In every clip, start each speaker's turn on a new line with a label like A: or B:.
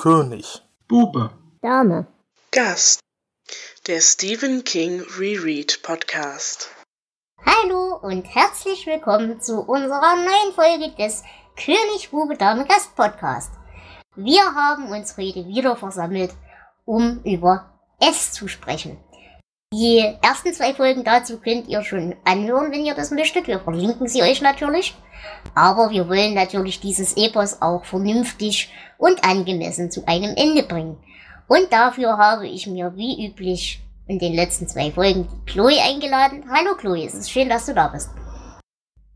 A: König.
B: Bube.
C: Dame.
D: Gast. Der Stephen King Reread Podcast.
C: Hallo und herzlich willkommen zu unserer neuen Folge des König Bube Dame Gast Podcast. Wir haben uns heute wieder versammelt, um über S zu sprechen. Die ersten zwei Folgen dazu könnt ihr schon anhören, wenn ihr das möchtet. Wir verlinken sie euch natürlich. Aber wir wollen natürlich dieses Epos auch vernünftig und angemessen zu einem Ende bringen. Und dafür habe ich mir wie üblich in den letzten zwei Folgen Chloe eingeladen. Hallo Chloe, es ist schön, dass du da bist.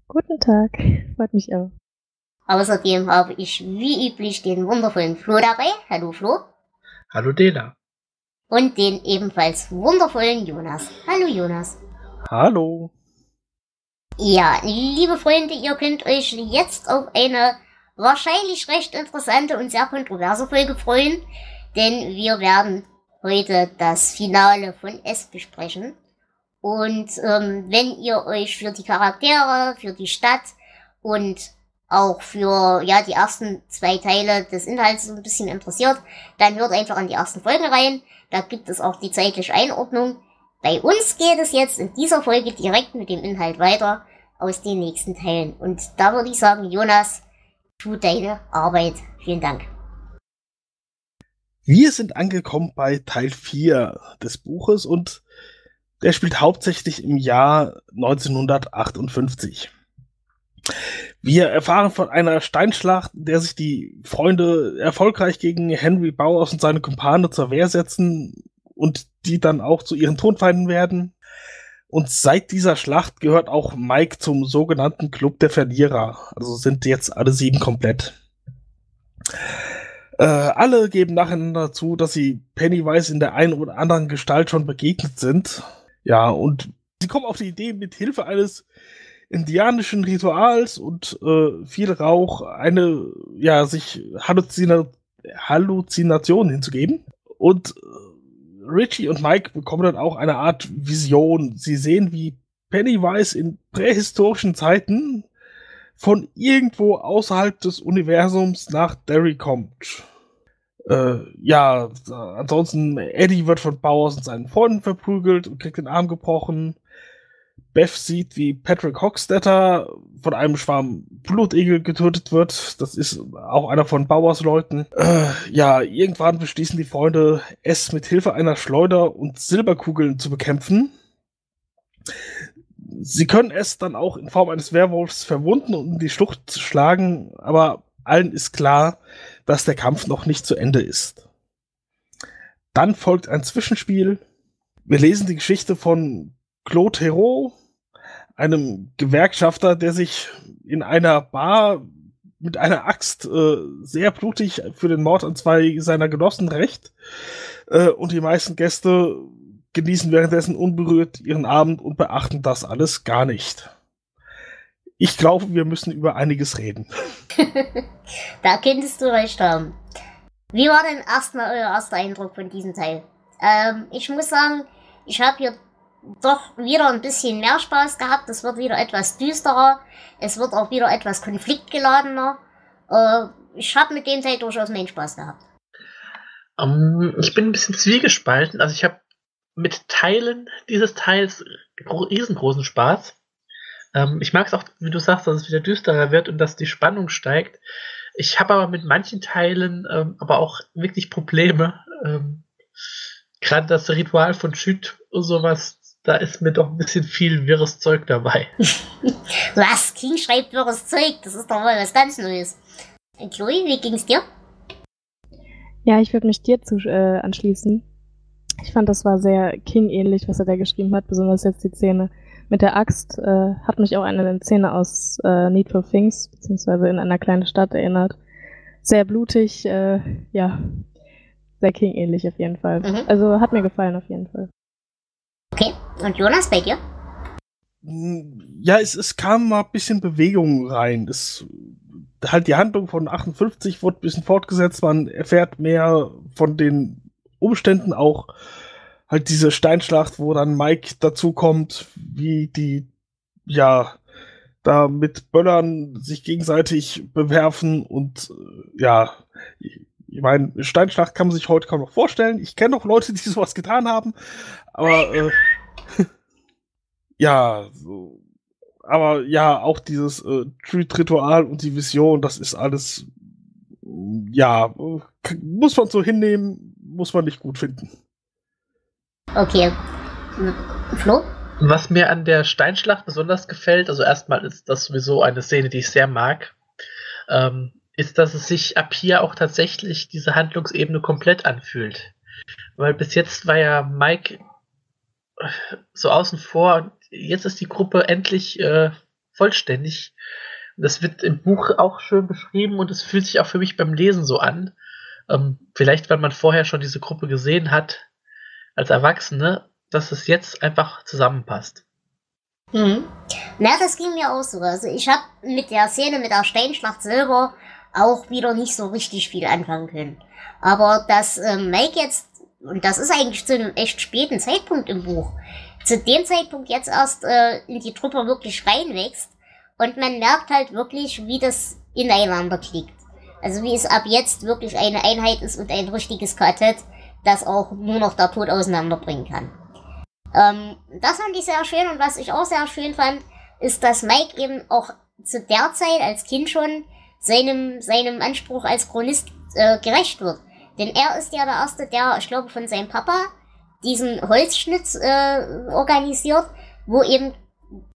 E: Guten Tag, freut mich auch.
C: Außerdem habe ich wie üblich den wundervollen Flo dabei. Hallo Flo.
B: Hallo Dela.
C: Und den ebenfalls wundervollen Jonas. Hallo Jonas.
A: Hallo.
C: Ja, liebe Freunde, ihr könnt euch jetzt auf eine wahrscheinlich recht interessante und sehr kontroverse Folge freuen, denn wir werden heute das Finale von S besprechen. Und ähm, wenn ihr euch für die Charaktere, für die Stadt und auch für ja die ersten zwei Teile des Inhalts so ein bisschen interessiert, dann hört einfach an die ersten Folgen rein. Da gibt es auch die zeitliche Einordnung. Bei uns geht es jetzt in dieser Folge direkt mit dem Inhalt weiter aus den nächsten Teilen. Und da würde ich sagen, Jonas, tu deine Arbeit. Vielen Dank.
A: Wir sind angekommen bei Teil 4 des Buches und der spielt hauptsächlich im Jahr 1958. Wir erfahren von einer Steinschlacht, in der sich die Freunde erfolgreich gegen Henry Bowers und seine Kumpane zur Wehr setzen und die dann auch zu ihren Tonfeinden werden. Und seit dieser Schlacht gehört auch Mike zum sogenannten Club der Verlierer. Also sind jetzt alle sieben komplett. Äh, alle geben nacheinander zu, dass sie Pennywise in der einen oder anderen Gestalt schon begegnet sind. Ja, und sie kommen auf die Idee, mit Hilfe eines indianischen Rituals und äh, viel Rauch eine, ja, sich Halluzina Halluzinationen hinzugeben. Und äh, Richie und Mike bekommen dann auch eine Art Vision. Sie sehen, wie Pennywise in prähistorischen Zeiten von irgendwo außerhalb des Universums nach Derry kommt. Äh, ja, ansonsten Eddie wird von Bowers und seinen Freunden verprügelt und kriegt den Arm gebrochen. Beth sieht, wie Patrick Hockstetter von einem Schwarm Blutegel getötet wird. Das ist auch einer von Bauers Leuten. Äh, ja, irgendwann beschließen die Freunde, es mit Hilfe einer Schleuder und Silberkugeln zu bekämpfen. Sie können es dann auch in Form eines Werwolfs verwunden und in die Schlucht schlagen, aber allen ist klar, dass der Kampf noch nicht zu Ende ist. Dann folgt ein Zwischenspiel. Wir lesen die Geschichte von Claude Hero, einem Gewerkschafter, der sich in einer Bar mit einer Axt äh, sehr blutig für den Mord an zwei seiner Genossen rächt. Äh, und die meisten Gäste genießen währenddessen unberührt ihren Abend und beachten das alles gar nicht. Ich glaube, wir müssen über einiges reden.
C: da könntest du recht haben. Wie war denn erstmal euer erster Eindruck von diesem Teil? Ähm, ich muss sagen, ich habe hier doch wieder ein bisschen mehr Spaß gehabt. Es wird wieder etwas düsterer. Es wird auch wieder etwas konfliktgeladener. Äh, ich habe mit dem Teil durchaus meinen Spaß gehabt.
B: Um, ähm, ich bin ein bisschen zwiegespalten. Also ich habe mit Teilen dieses Teils riesengroßen Spaß. Ähm, ich mag es auch, wie du sagst, dass es wieder düsterer wird und dass die Spannung steigt. Ich habe aber mit manchen Teilen ähm, aber auch wirklich Probleme. Ähm, Gerade das Ritual von Schütt und sowas, da ist mir doch ein bisschen viel wirres Zeug dabei.
C: was? King schreibt wirres Zeug? Das ist doch mal was ganz Neues. Und Chloe, wie ging's dir?
E: Ja, ich würde mich dir zu, äh, anschließen. Ich fand, das war sehr King-ähnlich, was er da geschrieben hat, besonders jetzt die Szene mit der Axt. Äh, hat mich auch an eine Szene aus äh, Need for Things, beziehungsweise in einer kleinen Stadt erinnert. Sehr blutig, äh, ja, sehr King-ähnlich auf jeden Fall. Mhm. Also hat mir gefallen auf jeden Fall.
C: Okay, und Jonas, bei dir?
A: Ja, es, es kam mal ein bisschen Bewegung rein. Es, halt die Handlung von 58 wurde ein bisschen fortgesetzt. Man erfährt mehr von den Umständen auch. Halt diese Steinschlacht, wo dann Mike dazukommt, wie die, ja, da mit Böllern sich gegenseitig bewerfen und ja, Ich meine, Steinschlacht kann man sich heute kaum noch vorstellen. Ich kenne noch Leute, die sowas getan haben, aber äh, ja, so, aber ja, auch dieses äh, Treat-Ritual und die Vision, das ist alles, ja, muss man so hinnehmen, muss man nicht gut finden.
C: Okay. Flo?
B: Was mir an der Steinschlacht besonders gefällt, also erstmal ist das sowieso eine Szene, die ich sehr mag, ähm, ist, dass es sich ab hier auch tatsächlich diese Handlungsebene komplett anfühlt. Weil bis jetzt war ja Mike so außen vor jetzt ist die Gruppe endlich äh, vollständig. Das wird im Buch auch schön beschrieben und es fühlt sich auch für mich beim Lesen so an. Ähm, vielleicht, weil man vorher schon diese Gruppe gesehen hat als Erwachsene, dass es jetzt einfach zusammenpasst.
C: Mhm. Na, das ging mir auch so. Also ich habe mit der Szene mit der Steinschlacht selber auch wieder nicht so richtig viel anfangen können. Aber dass äh, Mike jetzt, und das ist eigentlich zu einem echt späten Zeitpunkt im Buch, zu dem Zeitpunkt jetzt erst äh, in die Truppe wirklich reinwächst und man merkt halt wirklich, wie das ineinander klickt. Also wie es ab jetzt wirklich eine Einheit ist und ein richtiges Quartett, das auch nur noch der Tod auseinanderbringen kann. Ähm, das fand ich sehr schön und was ich auch sehr schön fand, ist, dass Mike eben auch zu der Zeit als Kind schon seinem, seinem Anspruch als Chronist äh, gerecht wird. Denn er ist ja der Erste, der, ich glaube, von seinem Papa diesen Holzschnitt äh, organisiert, wo eben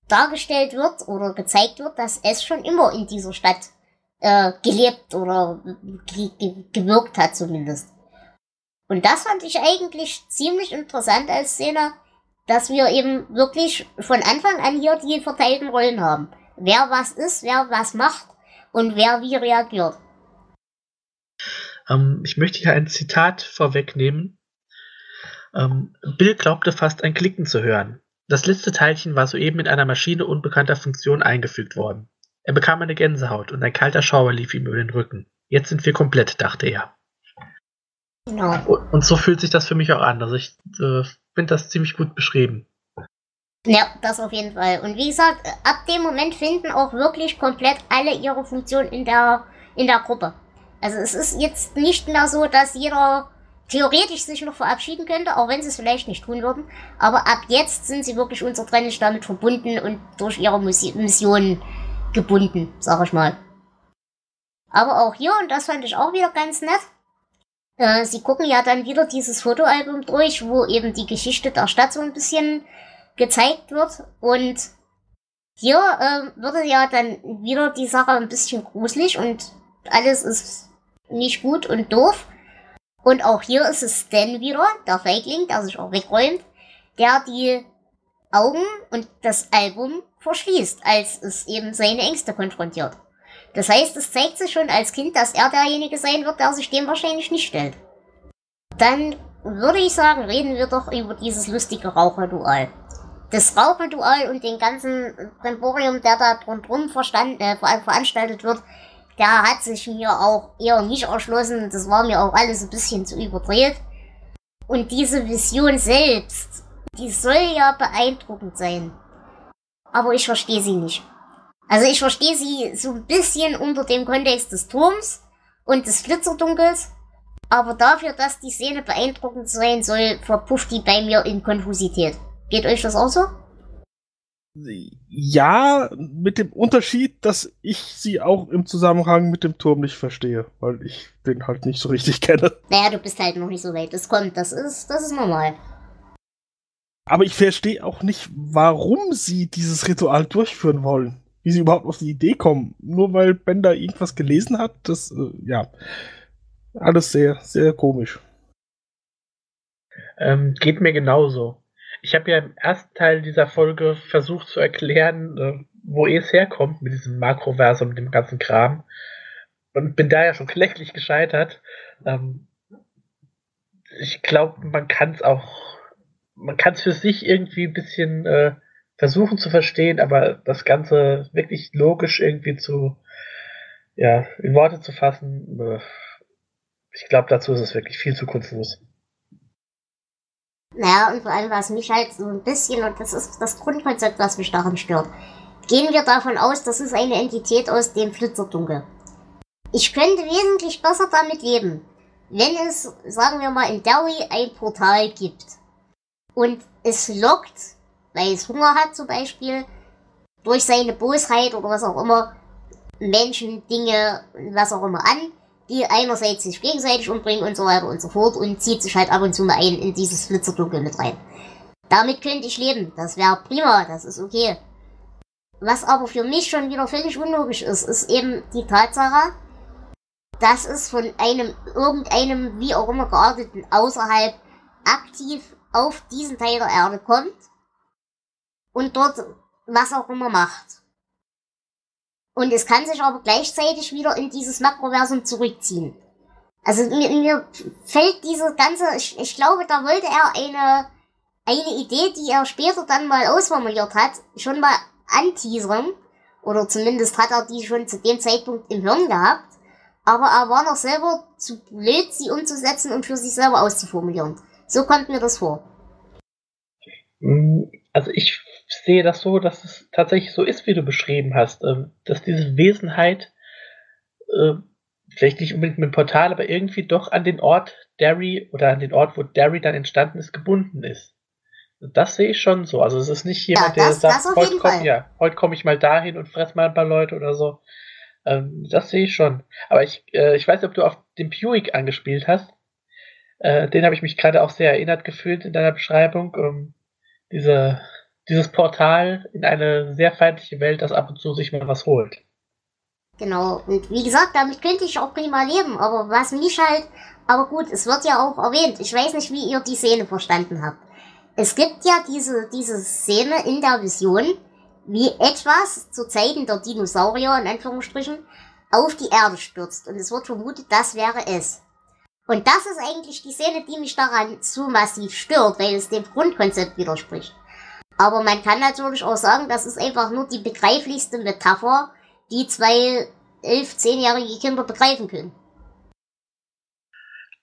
C: dargestellt wird oder gezeigt wird, dass es schon immer in dieser Stadt äh, gelebt oder ge ge gewirkt hat zumindest. Und das fand ich eigentlich ziemlich interessant als Szene, dass wir eben wirklich von Anfang an hier die verteilten Rollen haben. Wer was ist, wer was macht und wer wie reagiert.
B: Ähm, ich möchte hier ein Zitat vorwegnehmen. Ähm, Bill glaubte fast ein Klicken zu hören. Das letzte Teilchen war soeben in einer Maschine unbekannter Funktion eingefügt worden. Er bekam eine Gänsehaut und ein kalter Schauer lief ihm über den Rücken. Jetzt sind wir komplett, dachte er. Genau. Und so fühlt sich das für mich auch an. Also ich äh, finde das ziemlich gut beschrieben.
C: Ja, das auf jeden Fall. Und wie gesagt, ab dem Moment finden auch wirklich komplett alle ihre Funktionen in der, in der Gruppe. Also es ist jetzt nicht mehr so, dass jeder theoretisch sich noch verabschieden könnte, auch wenn sie es vielleicht nicht tun würden. Aber ab jetzt sind sie wirklich unzertrennlich damit verbunden und durch ihre Mission gebunden, sag ich mal. Aber auch hier, und das fand ich auch wieder ganz nett, äh, sie gucken ja dann wieder dieses Fotoalbum durch, wo eben die Geschichte der Stadt so ein bisschen gezeigt wird. Und hier äh, würde ja dann wieder die Sache ein bisschen gruselig und alles ist nicht gut und doof. Und auch hier ist es Stan wieder, der Feigling, der sich auch wegräumt, der die Augen und das Album verschließt, als es eben seine Ängste konfrontiert. Das heißt, es zeigt sich schon als Kind, dass er derjenige sein wird, der sich dem wahrscheinlich nicht stellt. Dann würde ich sagen, reden wir doch über dieses lustige Raucherdual. Das Raucherdual und den ganzen Bremborium, der da rundherum äh, veranstaltet wird, der hat sich mir auch eher nicht erschlossen. Das war mir auch alles ein bisschen zu überdreht. Und diese Vision selbst, die soll ja beeindruckend sein. Aber ich verstehe sie nicht. Also ich verstehe sie so ein bisschen unter dem Kontext des Turms und des Flitzerdunkels. Aber dafür, dass die Szene beeindruckend sein soll, verpufft die bei mir in Konfusität. Geht euch das auch so?
A: Ja, mit dem Unterschied, dass ich sie auch im Zusammenhang mit dem Turm nicht verstehe, weil ich den halt nicht so richtig kenne.
C: Naja, du bist halt noch nicht so weit. Das kommt, das ist, das ist normal.
A: Aber ich verstehe auch nicht, warum sie dieses Ritual durchführen wollen. Wie sie überhaupt auf die Idee kommen. Nur weil Bender irgendwas gelesen hat, das, äh, ja. Alles sehr, sehr komisch.
B: Ähm, geht mir genauso. Ich habe ja im ersten Teil dieser Folge versucht zu erklären, äh, wo es herkommt mit diesem Makroversum, dem ganzen Kram. Und bin da ja schon kläglich gescheitert. Ähm, ich glaube, man kann es auch, man kann es für sich irgendwie ein bisschen äh, versuchen zu verstehen, aber das Ganze wirklich logisch irgendwie zu, ja, in Worte zu fassen, äh, ich glaube, dazu ist es wirklich viel zu konfus.
C: Naja, und vor allem, was mich halt so ein bisschen, und das ist das Grundkonzept, was mich daran stört. Gehen wir davon aus, das ist eine Entität aus dem Flitzerdunkel. Ich könnte wesentlich besser damit leben, wenn es, sagen wir mal, in Derry ein Portal gibt und es lockt, weil es Hunger hat zum Beispiel, durch seine Bosheit oder was auch immer, Menschen, Dinge, was auch immer an, die einerseits sich gegenseitig umbringen und so weiter und so fort und zieht sich halt ab und zu mal ein in dieses Flitzerdunkel mit rein. Damit könnte ich leben. Das wäre prima, das ist okay. Was aber für mich schon wieder völlig unlogisch ist, ist eben die Tatsache, dass es von einem, irgendeinem, wie auch immer gearteten außerhalb aktiv auf diesen Teil der Erde kommt und dort was auch immer macht. Und es kann sich aber gleichzeitig wieder in dieses Makroversum zurückziehen. Also mir, mir fällt diese ganze, ich, ich glaube, da wollte er eine, eine Idee, die er später dann mal ausformuliert hat, schon mal anteasern. Oder zumindest hat er die schon zu dem Zeitpunkt im Hirn gehabt. Aber er war noch selber zu blöd, sie umzusetzen und für sich selber auszuformulieren. So kommt mir das vor.
B: Hm, also ich sehe das so, dass es tatsächlich so ist, wie du beschrieben hast, ähm, dass diese Wesenheit äh, vielleicht nicht unbedingt mit dem Portal, aber irgendwie doch an den Ort Derry oder an den Ort, wo Derry dann entstanden ist, gebunden ist. Das sehe ich schon so. Also es ist nicht jemand, ja, das, der sagt, heute komme ja, heut komm ich mal dahin und fress mal ein paar Leute oder so. Ähm, das sehe ich schon. Aber ich, äh, ich weiß nicht, ob du auf den Puig angespielt hast. Äh, den habe ich mich gerade auch sehr erinnert gefühlt in deiner Beschreibung. Ähm, diese, dieses Portal in eine sehr feindliche Welt, das ab und zu sich mal was holt.
C: Genau, und wie gesagt, damit könnte ich auch prima leben, aber was mich halt, aber gut, es wird ja auch erwähnt, ich weiß nicht, wie ihr die Szene verstanden habt. Es gibt ja diese, diese Szene in der Vision, wie etwas zu Zeiten der Dinosaurier, in Anführungsstrichen, auf die Erde stürzt. Und es wird vermutet, das wäre es. Und das ist eigentlich die Szene, die mich daran zu massiv stört, weil es dem Grundkonzept widerspricht. Aber man kann natürlich auch sagen, das ist einfach nur die begreiflichste Metapher, die zwei elf, zehnjährige Kinder begreifen können.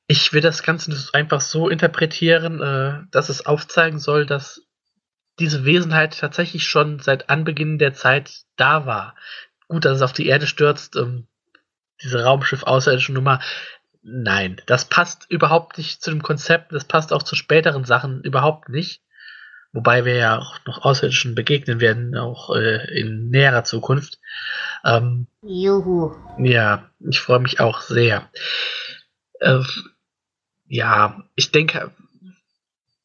B: Ich will das Ganze einfach so interpretieren, äh, dass es aufzeigen soll, dass diese Wesenheit tatsächlich schon seit Anbeginn der Zeit da war. Gut, dass es auf die Erde stürzt, ähm, diese Raumschiff-außerirdische Nummer. Nein, das passt überhaupt nicht zu dem Konzept, das passt auch zu späteren Sachen überhaupt nicht. Wobei wir ja auch noch Außerirdischen begegnen werden, auch äh, in näherer Zukunft. Ähm,
C: Juhu.
B: Ja, ich freue mich auch sehr. Äh, ja, ich denke,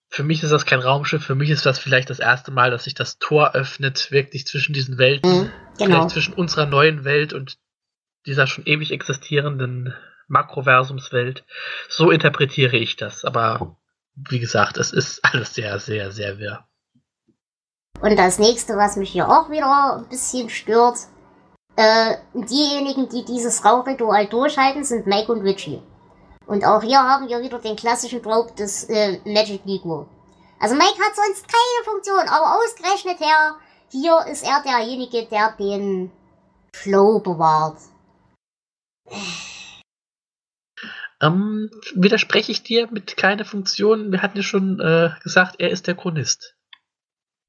B: für mich ist das kein Raumschiff, für mich ist das vielleicht das erste Mal, dass sich das Tor öffnet, wirklich zwischen diesen Welten, mhm, genau. zwischen unserer neuen Welt und dieser schon ewig existierenden Makroversumswelt. So interpretiere ich das, aber wie gesagt, es ist alles sehr, sehr, sehr wirr.
C: Und das nächste, was mich hier auch wieder ein bisschen stört, äh, diejenigen, die dieses Rauchritual durchhalten, sind Mike und Richie. Und auch hier haben wir wieder den klassischen Trope des äh, Magic Negro. Also Mike hat sonst keine Funktion, aber ausgerechnet her, hier ist er derjenige, der den Flow bewahrt.
B: Ähm, widerspreche ich dir mit keine Funktion. Wir hatten ja schon äh, gesagt, er ist der Chronist.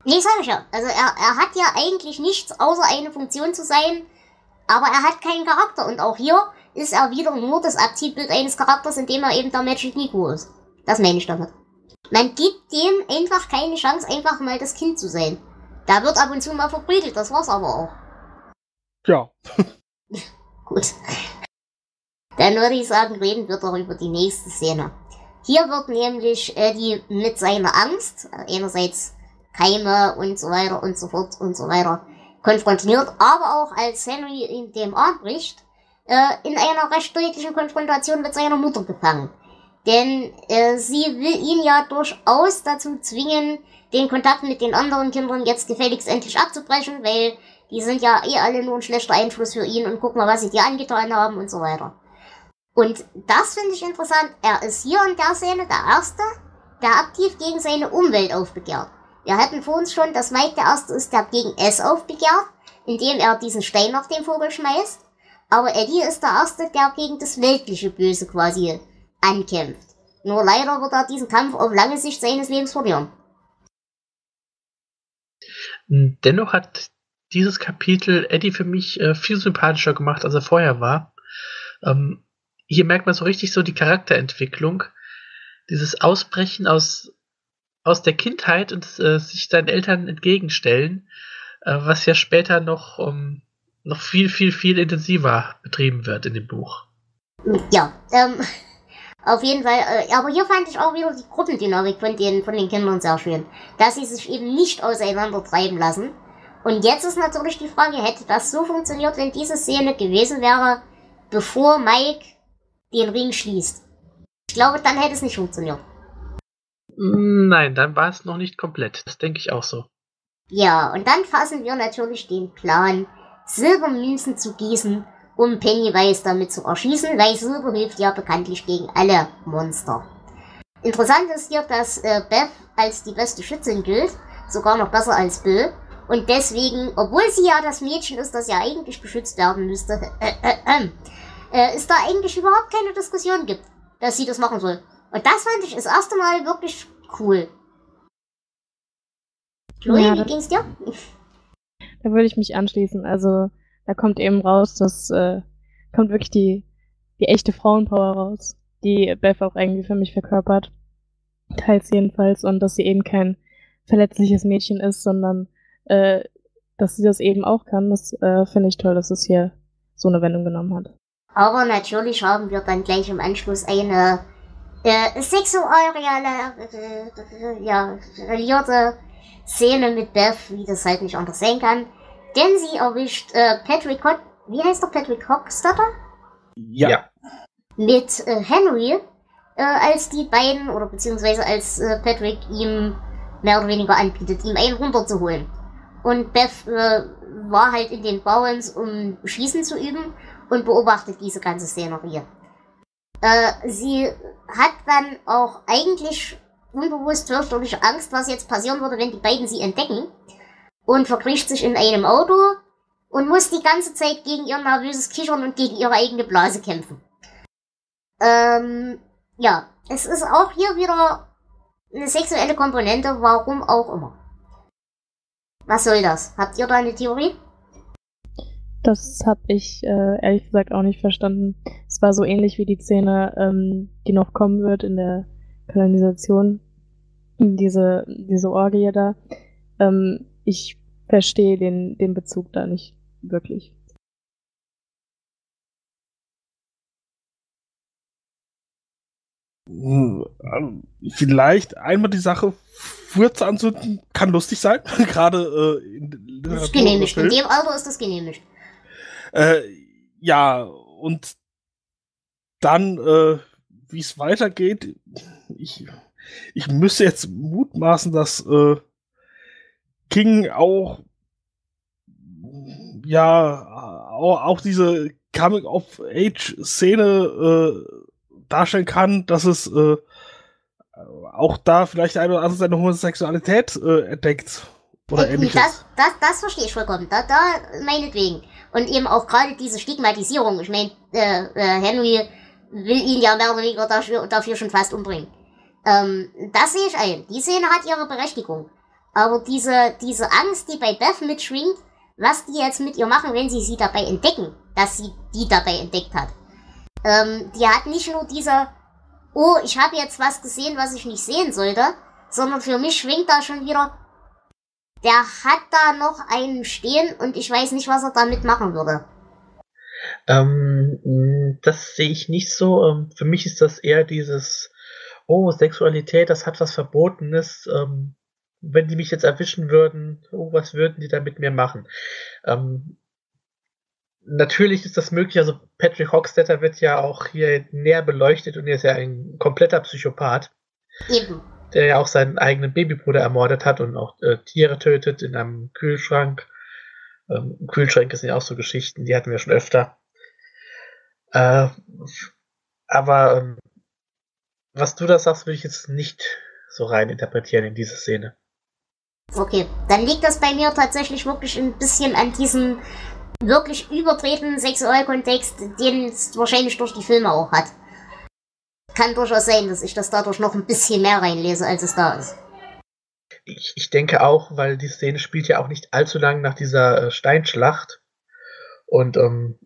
C: Nee, sag ich ja. Also er, er hat ja eigentlich nichts außer eine Funktion zu sein, aber er hat keinen Charakter. Und auch hier ist er wieder nur das Abziehbild eines Charakters, indem er eben der Magic Nico ist. Das meine ich damit. Man gibt dem einfach keine Chance, einfach mal das Kind zu sein. Da wird ab und zu mal verprügelt, das war's aber auch.
A: Ja.
C: Gut. Dann würde ich sagen, reden wir doch über die nächste Szene. Hier wird nämlich Eddie mit seiner Angst, einerseits Keime und so weiter und so fort und so weiter, konfrontiert, aber auch als Henry in dem Arm bricht, äh, in einer recht deutlichen Konfrontation mit seiner Mutter gefangen. Denn äh, sie will ihn ja durchaus dazu zwingen, den Kontakt mit den anderen Kindern jetzt gefälligst endlich abzubrechen, weil die sind ja eh alle nur ein schlechter Einfluss für ihn und guck mal, was sie dir angetan haben und so weiter. Und das finde ich interessant. Er ist hier in der Szene der Erste, der aktiv gegen seine Umwelt aufbegehrt. Wir hatten vor uns schon, dass Mike der Erste ist, der gegen S aufbegehrt, indem er diesen Stein auf den Vogel schmeißt. Aber Eddie ist der Erste, der gegen das weltliche Böse quasi ankämpft. Nur leider wird er diesen Kampf auf lange Sicht seines Lebens verlieren.
B: Dennoch hat dieses Kapitel Eddie für mich äh, viel sympathischer gemacht, als er vorher war. Ähm, hier merkt man so richtig so die Charakterentwicklung, dieses Ausbrechen aus, aus der Kindheit und äh, sich seinen Eltern entgegenstellen, äh, was ja später noch, um, ähm, noch viel, viel, viel intensiver betrieben wird in dem Buch.
C: Ja, ähm, auf jeden Fall, äh, aber hier fand ich auch wieder die Gruppendynamik von den, von den Kindern sehr schön, dass sie sich eben nicht auseinander treiben lassen. Und jetzt ist natürlich die Frage, hätte das so funktioniert, wenn diese Szene gewesen wäre, bevor Mike den Ring schließt? Ich glaube, dann hätte es nicht funktioniert.
B: Nein, dann war es noch nicht komplett. Das denke ich auch so.
C: Ja, und dann fassen wir natürlich den Plan, Silbermünzen zu gießen, um Pennywise damit zu erschießen, weil Silber hilft ja bekanntlich gegen alle Monster. Interessant ist hier, dass äh, Beth als die beste Schützin gilt, sogar noch besser als Bill. Und deswegen, obwohl sie ja das Mädchen ist, das ja eigentlich beschützt werden müsste, äh, äh, äh, es da eigentlich überhaupt keine Diskussion gibt, dass sie das machen soll. Und das fand ich das erste Mal wirklich cool. Chloe, ja, wie ging's dir?
E: Da würde ich mich anschließen. Also, da kommt eben raus, dass äh, kommt wirklich die, die echte Frauenpower raus, die Beth auch irgendwie für mich verkörpert. Teils jedenfalls. Und dass sie eben kein verletzliches Mädchen ist, sondern äh, dass sie das eben auch kann. Das äh, finde ich toll, dass es hier so eine Wendung genommen hat.
C: Aber natürlich haben wir dann gleich im Anschluss eine äh, sexuell äh, ja, relierte Szene mit Beth, wie das halt nicht anders sein kann. Denn sie erwischt äh, Patrick Hot, wie heißt der Patrick Hockstatter?
A: Ja. ja.
C: Mit äh, Henry, äh, als die beiden, oder beziehungsweise als äh, Patrick ihm mehr oder weniger anbietet, ihm einen runterzuholen. Und Beth äh, war halt in den Bauens, um Schießen zu üben und beobachtet diese ganze Szenerie. Äh, sie hat dann auch eigentlich unbewusst fürchterliche Angst, was jetzt passieren würde, wenn die beiden sie entdecken und verkriecht sich in einem Auto und muss die ganze Zeit gegen ihr nervöses Kichern und gegen ihre eigene Blase kämpfen. Ähm, ja, es ist auch hier wieder eine sexuelle Komponente, warum auch immer. Was soll das? Habt ihr da eine Theorie?
E: Das habe ich äh, ehrlich gesagt auch nicht verstanden. Es war so ähnlich wie die Szene, ähm, die noch kommen wird in der Kanalisation. Diese, diese Orgie da. Ähm, ich verstehe den, den Bezug da nicht wirklich.
A: Hm, ähm, vielleicht einmal die Sache Furze anzünden kann lustig sein, gerade äh, in
C: Literatur. Das ist genehmigt. In dem Alter ist das genehmigt.
A: Äh, ja, und dann, äh, wie es weitergeht, ich, ich müsste jetzt mutmaßen, dass äh, King auch ja auch, auch diese Coming of Age Szene äh, darstellen kann, dass es äh, auch da vielleicht eine oder andere seine Homosexualität äh, entdeckt oder
C: äh, ähnliches. Das, das, das verstehe ich vollkommen. Da, da meinetwegen. Und eben auch gerade diese Stigmatisierung. Ich meine, äh, äh, Henry will ihn ja mehr oder weniger dafür, dafür schon fast umbringen. Ähm, das sehe ich ein. Die Szene hat ihre Berechtigung. Aber diese, diese Angst, die bei Beth mitschwingt, was die jetzt mit ihr machen, wenn sie sie dabei entdecken, dass sie die dabei entdeckt hat. Ähm, die hat nicht nur diese, oh, ich habe jetzt was gesehen, was ich nicht sehen sollte, sondern für mich schwingt da schon wieder, der hat da noch einen stehen und ich weiß nicht, was er damit machen würde.
B: Ähm, das sehe ich nicht so. Ähm, für mich ist das eher dieses, oh, Sexualität, das hat was Verbotenes. Ähm, wenn die mich jetzt erwischen würden, oh, was würden die da mit mir machen? Ähm, natürlich ist das möglich. Also Patrick Hockstetter wird ja auch hier näher beleuchtet und er ist ja ein kompletter Psychopath. Eben der ja auch seinen eigenen Babybruder ermordet hat und auch äh, Tiere tötet in einem Kühlschrank. Ähm, Kühlschränke sind ja auch so Geschichten, die hatten wir schon öfter. Äh, aber ähm, was du da sagst, will ich jetzt nicht so rein interpretieren in diese Szene.
C: Okay, dann liegt das bei mir tatsächlich wirklich ein bisschen an diesem wirklich übertretenen Sexualkontext, den es wahrscheinlich durch die Filme auch hat kann durchaus sein, dass ich das dadurch noch ein bisschen mehr reinlese, als es da ist.
B: Ich, ich denke auch, weil die Szene spielt ja auch nicht allzu lang nach dieser äh, Steinschlacht. Und ähm,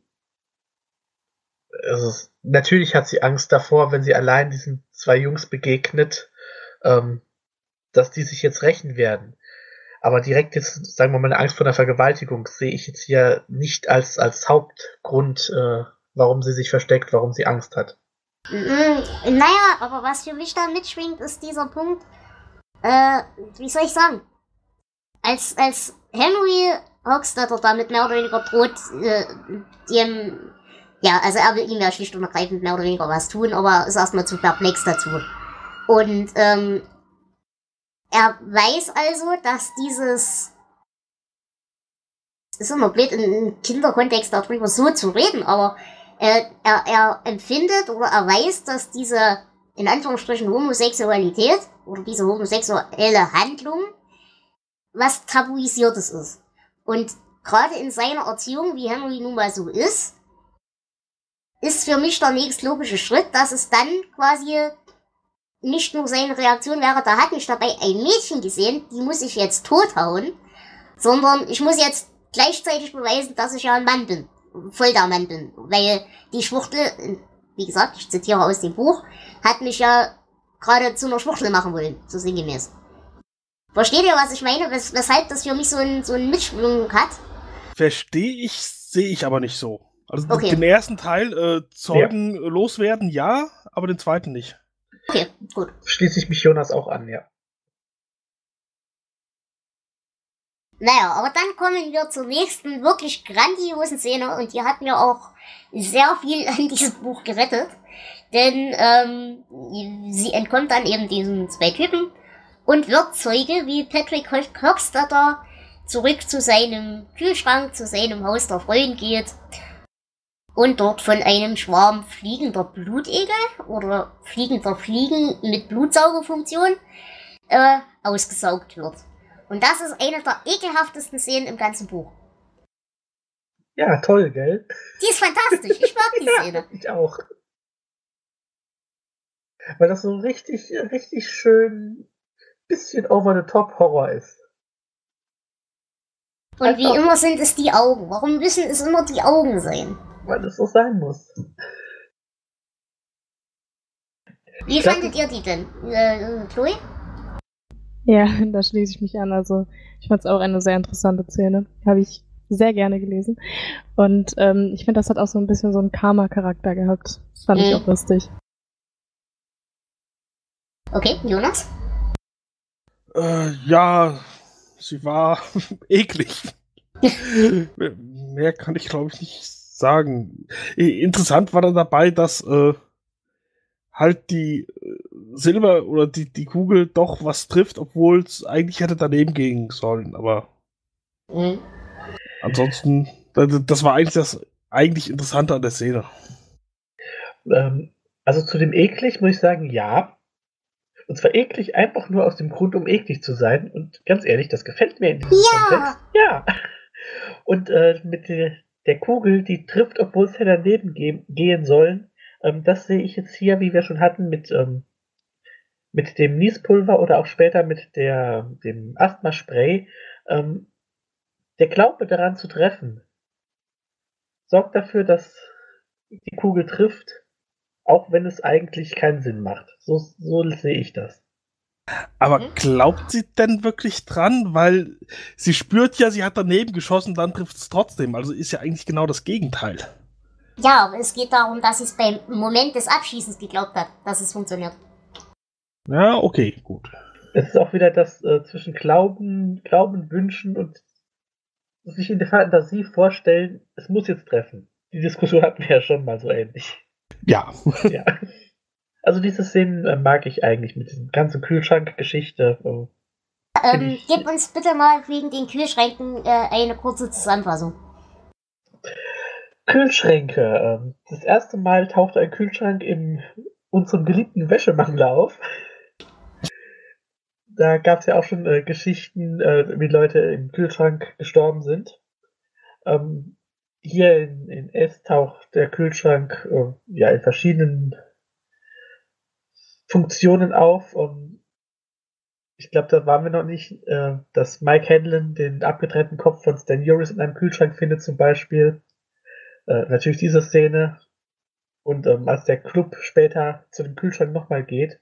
B: also, natürlich hat sie Angst davor, wenn sie allein diesen zwei Jungs begegnet, ähm, dass die sich jetzt rächen werden. Aber direkt jetzt, sagen wir mal, eine Angst vor einer Vergewaltigung sehe ich jetzt hier nicht als, als Hauptgrund, äh, warum sie sich versteckt, warum sie Angst hat.
C: Mm, naja, aber was für mich da mitschwingt, ist dieser Punkt, äh, wie soll ich sagen? Als, als Henry Hochstetter damit mehr oder weniger droht, äh, dem, ja, also er will ihm ja schlicht und ergreifend mehr oder weniger was tun, aber ist erstmal zu perplex dazu. Und, ähm, er weiß also, dass dieses, ist immer blöd, im Kinderkontext darüber so zu reden, aber äh, er, er empfindet oder er weiß, dass diese, in Anführungsstrichen, Homosexualität oder diese homosexuelle Handlung was Tabuisiertes ist. Und gerade in seiner Erziehung, wie Henry nun mal so ist, ist für mich der nächstlogische Schritt, dass es dann quasi nicht nur seine Reaktion wäre, da hat mich dabei ein Mädchen gesehen, die muss ich jetzt tothauen, sondern ich muss jetzt gleichzeitig beweisen, dass ich ja ein Mann bin. Voll der Mann bin. Weil die Schwuchtel, wie gesagt, ich zitiere aus dem Buch, hat mich ja gerade zu einer Schwuchtel machen wollen, so sinngemäß. Versteht ihr, was ich meine? Wes weshalb das für mich so ein, so ein Mitschwung hat?
A: Verstehe ich, sehe ich aber nicht so. Also
C: Okay.
A: den ersten Teil, äh, Zeugen loswerden, ja, aber den zweiten nicht.
C: Okay, gut.
B: Schließe ich mich Jonas auch an, ja.
C: Naja, aber dann kommen wir zur nächsten wirklich grandiosen Szene und die hat mir auch sehr viel an diesem Buch gerettet. Denn ähm, sie entkommt dann eben diesen zwei Typen und wird Zeuge, wie Patrick Ho- Hochstetter zurück zu seinem Kühlschrank, zu seinem Haus der Freund geht und dort von einem Schwarm fliegender Blutegel oder fliegender Fliegen mit Blutsaugerfunktion äh, ausgesaugt wird. Und das ist eine der ekelhaftesten Szenen im ganzen Buch.
B: Ja, toll, gell?
C: Die ist fantastisch. Ich mag die Szene.
B: Ich auch. Weil das so richtig, richtig schön bisschen over the top Horror ist.
C: Und wie immer sind es die Augen. Warum müssen es immer die Augen sein?
B: Weil es so sein muss.
C: Wie
B: Ich
C: fandet ihr die denn? Äh, Chloe?
E: Ja, da schließe ich mich an. Also ich fand es auch eine sehr interessante Szene. Habe ich sehr gerne gelesen. Und ähm, ich finde, das hat auch so ein bisschen so einen Karma-Charakter gehabt. Das fand ich
C: Mhm.
E: auch lustig.
C: Okay, Jonas?
A: Äh, ja, sie war eklig. mehr, kann ich, glaube ich, nicht sagen. Interessant war dann dabei, dass äh, halt die äh, Silber oder die, die Kugel doch was trifft, obwohl es eigentlich hätte daneben gehen sollen. Aber
C: Mhm.
A: ansonsten, das, war eigentlich das eigentlich Interessante an der Szene.
B: Ähm, also zu dem eklig muss ich sagen, ja. Und zwar eklig einfach nur aus dem Grund, um eklig zu sein. Und ganz ehrlich, das gefällt mir in diesem
C: Ja.
B: Kontext. Ja. Und äh, mit der, der Kugel, die trifft, obwohl es hätte daneben ge gehen sollen. Ähm, das sehe ich jetzt hier, wie wir schon hatten, mit, ähm, mit dem Niespulver oder auch später mit der, dem Asthma-Spray. Ähm, der Glaube daran zu treffen, sorgt dafür, dass die Kugel trifft, auch wenn es eigentlich keinen Sinn macht. So, so sehe ich das.
A: Aber
C: Mhm.
A: glaubt sie denn wirklich dran? Weil sie spürt ja, sie hat daneben geschossen, dann trifft es trotzdem. Also ist ja eigentlich genau das Gegenteil.
C: Ja, aber es geht darum, dass sie es beim Moment des Abschießens geglaubt hat, dass es funktioniert.
A: Ja, okay, gut.
B: Es ist auch wieder das äh, zwischen Glauben, Glauben, Wünschen und sich in der Fantasie vorstellen, es muss jetzt treffen. Die Diskussion hatten wir ja schon mal so ähnlich.
A: Ja.
B: ja. Also diese Szenen äh, mag ich eigentlich mit diesem ganzen Kühlschrank-Geschichte. Äh,
C: Ähm,
B: ich-
C: gib uns bitte mal wegen den Kühlschränken äh, eine kurze Zusammenfassung.
B: Kühlschränke. ähm, das erste Mal tauchte ein Kühlschrank in unserem geliebten Wäschemangler auf. Da gab es ja auch schon äh, Geschichten, äh, wie Leute im Kühlschrank gestorben sind. Ähm, hier in, in S taucht der Kühlschrank äh, ja in verschiedenen Funktionen auf. Ähm, ich glaube, da waren wir noch nicht, äh, dass Mike Hanlon den abgetrennten Kopf von Stan Uris in einem Kühlschrank findet zum Beispiel. Äh, natürlich diese Szene. Und ähm, als der Club später zu dem Kühlschrank nochmal geht,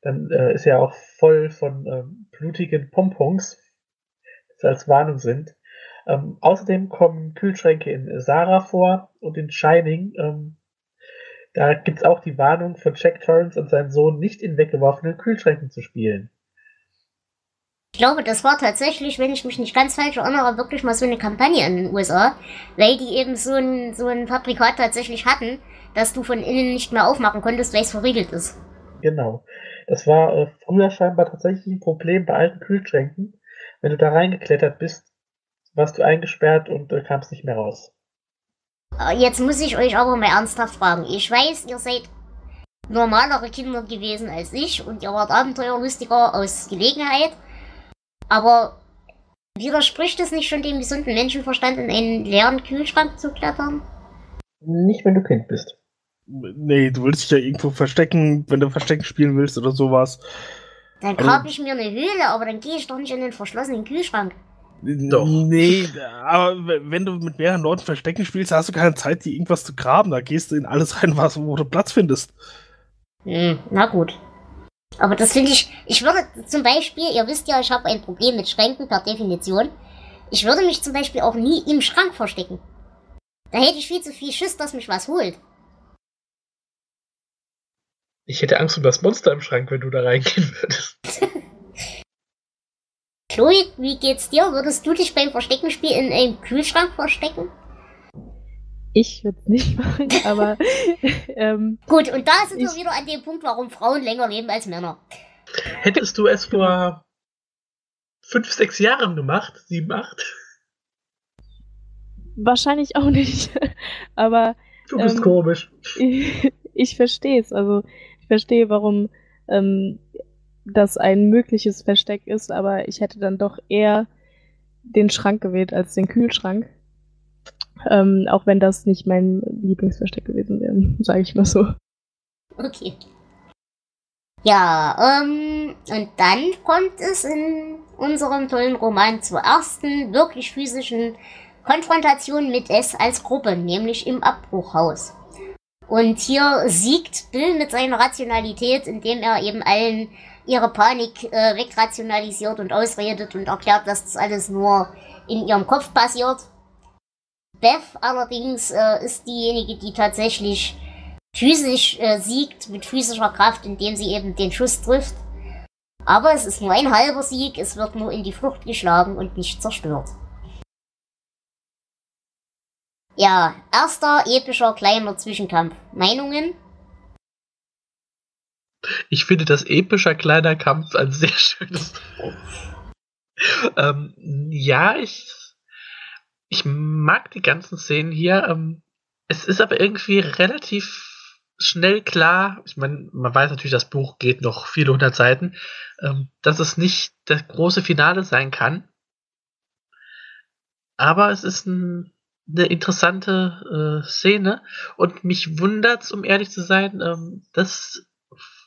B: dann äh, ist er auch voll von ähm, blutigen Pompons, die als Warnung sind. Ähm, außerdem kommen Kühlschränke in Sarah vor und in Shining. Ähm, da gibt es auch die Warnung von Jack Torrance und seinem Sohn, nicht in weggeworfenen Kühlschränken zu spielen.
C: Ich glaube, das war tatsächlich, wenn ich mich nicht ganz falsch erinnere, wirklich mal so eine Kampagne in den USA, weil die eben so ein, so ein Fabrikat tatsächlich hatten, dass du von innen nicht mehr aufmachen konntest, weil es verriegelt ist.
B: Genau. Das war äh, früher scheinbar tatsächlich ein Problem bei alten Kühlschränken. Wenn du da reingeklettert bist, warst du eingesperrt und äh, kamst nicht mehr raus.
C: Äh, jetzt muss ich euch aber mal ernsthaft fragen. Ich weiß, ihr seid normalere Kinder gewesen als ich und ihr wart abenteuerlustiger aus Gelegenheit. Aber widerspricht es nicht schon dem gesunden Menschenverstand, in einen leeren Kühlschrank zu klettern?
B: Nicht, wenn du Kind bist.
A: Nee, du willst dich ja irgendwo verstecken, wenn du Verstecken spielen willst oder sowas.
C: Dann grab ich mir eine Höhle, aber dann gehe ich doch nicht in den verschlossenen Kühlschrank.
A: Doch. Nee, aber wenn du mit mehreren Leuten Verstecken spielst, hast du keine Zeit, dir irgendwas zu graben. Da gehst du in alles rein, was, wo du Platz findest.
C: Hm, na gut. Aber das finde ich, ich würde zum Beispiel, ihr wisst ja, ich habe ein Problem mit Schränken per Definition. Ich würde mich zum Beispiel auch nie im Schrank verstecken. Da hätte ich viel zu viel Schiss, dass mich was holt.
B: Ich hätte Angst um das Monster im Schrank, wenn du da reingehen würdest.
C: Chloe, wie geht's dir? Würdest du dich beim Versteckenspiel in einem Kühlschrank verstecken?
E: Ich würde es nicht machen, aber. ähm,
C: Gut, und da sind wir wieder an dem Punkt, warum Frauen länger leben als Männer.
B: Hättest du es vor fünf, sechs Jahren gemacht? Sieben, acht?
E: Wahrscheinlich auch nicht. aber.
B: Du bist ähm, komisch.
E: Ich, ich verstehe es. Also, ich verstehe, warum ähm, das ein mögliches Versteck ist, aber ich hätte dann doch eher den Schrank gewählt als den Kühlschrank. Ähm, auch wenn das nicht mein Lieblingsversteck gewesen wäre, sage ich mal so.
C: Okay. Ja, ähm, und dann kommt es in unserem tollen Roman zur ersten wirklich physischen Konfrontation mit S als Gruppe, nämlich im Abbruchhaus. Und hier siegt Bill mit seiner Rationalität, indem er eben allen ihre Panik äh, wegrationalisiert und ausredet und erklärt, dass das alles nur in ihrem Kopf passiert. Beth allerdings äh, ist diejenige, die tatsächlich physisch äh, siegt, mit physischer Kraft, indem sie eben den Schuss trifft. Aber es ist nur ein halber Sieg, es wird nur in die Flucht geschlagen und nicht zerstört. Ja, erster epischer kleiner Zwischenkampf. Meinungen?
B: Ich finde das epischer kleiner Kampf ein sehr schönes ähm, ja, ich, ich mag die ganzen Szenen hier. Ähm, es ist aber irgendwie relativ schnell klar, ich meine, man weiß natürlich, das Buch geht noch viele hundert Seiten, ähm, dass es nicht das große Finale sein kann. Aber es ist ein, eine interessante äh, Szene und mich wundert um ehrlich zu sein, ähm, dass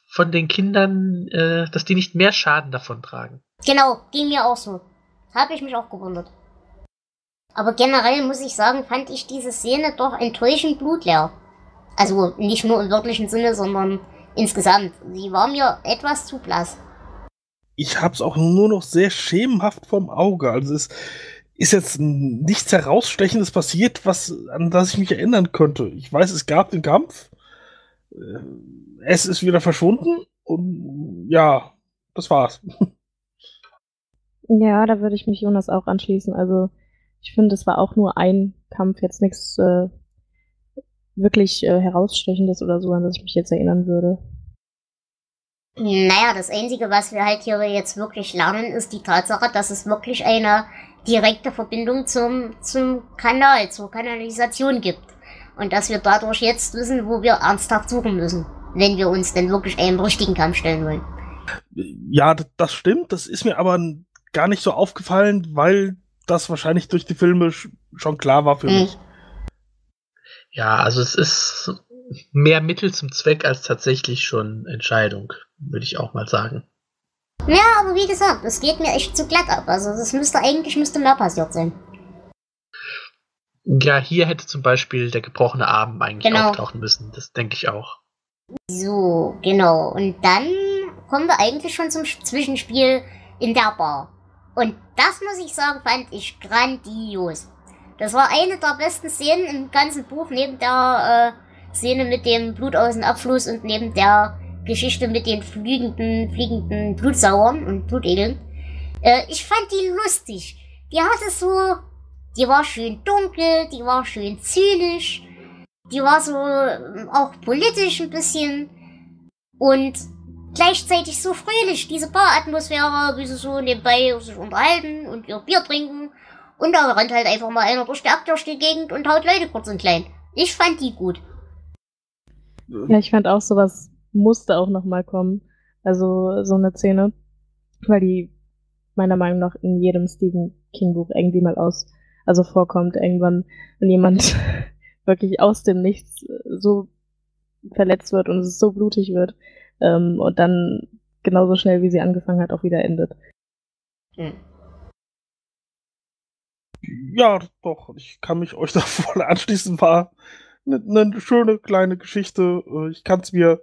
B: von den Kindern, äh, dass die nicht mehr Schaden davon tragen.
C: Genau, ging mir auch so. Habe ich mich auch gewundert. Aber generell muss ich sagen, fand ich diese Szene doch enttäuschend blutleer. Also nicht nur im wörtlichen Sinne, sondern insgesamt. Sie war mir etwas zu blass.
A: Ich hab's auch nur noch sehr schemenhaft vom Auge. Also es ist jetzt nichts herausstechendes passiert, was, an das ich mich erinnern könnte. Ich weiß, es gab den Kampf. Äh, es ist wieder verschwunden und ja, das war's.
E: Ja, da würde ich mich Jonas auch anschließen. Also ich finde, es war auch nur ein Kampf, jetzt nichts äh, wirklich äh, herausstechendes oder so, an das ich mich jetzt erinnern würde.
C: Naja, das Einzige, was wir halt hier jetzt wirklich lernen, ist die Tatsache, dass es wirklich eine direkte Verbindung zum, zum Kanal, zur Kanalisation gibt. Und dass wir dadurch jetzt wissen, wo wir ernsthaft suchen müssen wenn wir uns denn wirklich einem richtigen Kampf stellen wollen.
A: Ja, das stimmt. Das ist mir aber gar nicht so aufgefallen, weil das wahrscheinlich durch die Filme schon klar war für mhm. mich.
B: Ja, also es ist mehr Mittel zum Zweck als tatsächlich schon Entscheidung, würde ich auch mal sagen.
C: Ja, aber wie gesagt, es geht mir echt zu glatt ab. Also das müsste eigentlich müsste mehr passiert sein.
B: Ja, hier hätte zum Beispiel der gebrochene Arm eigentlich
C: Genau.
B: auftauchen müssen. Das denke ich auch.
C: So, genau. Und dann kommen wir eigentlich schon zum Sch- Zwischenspiel in der Bar. Und das muss ich sagen, fand ich grandios. Das war eine der besten Szenen im ganzen Buch, neben der äh, Szene mit dem Blutaußenabfluss und neben der Geschichte mit den fliegenden, fliegenden Blutsauern und Blutegeln. Äh, ich fand die lustig. Die hatte so, die war schön dunkel, die war schön zynisch, die war so ähm, auch politisch ein bisschen und gleichzeitig so fröhlich, diese Baratmosphäre, wie sie so nebenbei sich unterhalten und ihr Bier trinken. Und da rennt halt einfach mal einer durch die, durch die Gegend und haut Leute kurz und klein. Ich fand die gut.
E: Ja, ich fand auch sowas musste auch nochmal kommen. Also so eine Szene, weil die meiner Meinung nach in jedem Stephen King Buch irgendwie mal aus, also vorkommt irgendwann, wenn jemand wirklich aus dem Nichts so verletzt wird und es so blutig wird ähm, und dann genauso schnell wie sie angefangen hat auch wieder endet.
A: Ja, doch, ich kann mich euch da voll anschließen. War eine ne schöne kleine Geschichte. Äh, Ich kann es mir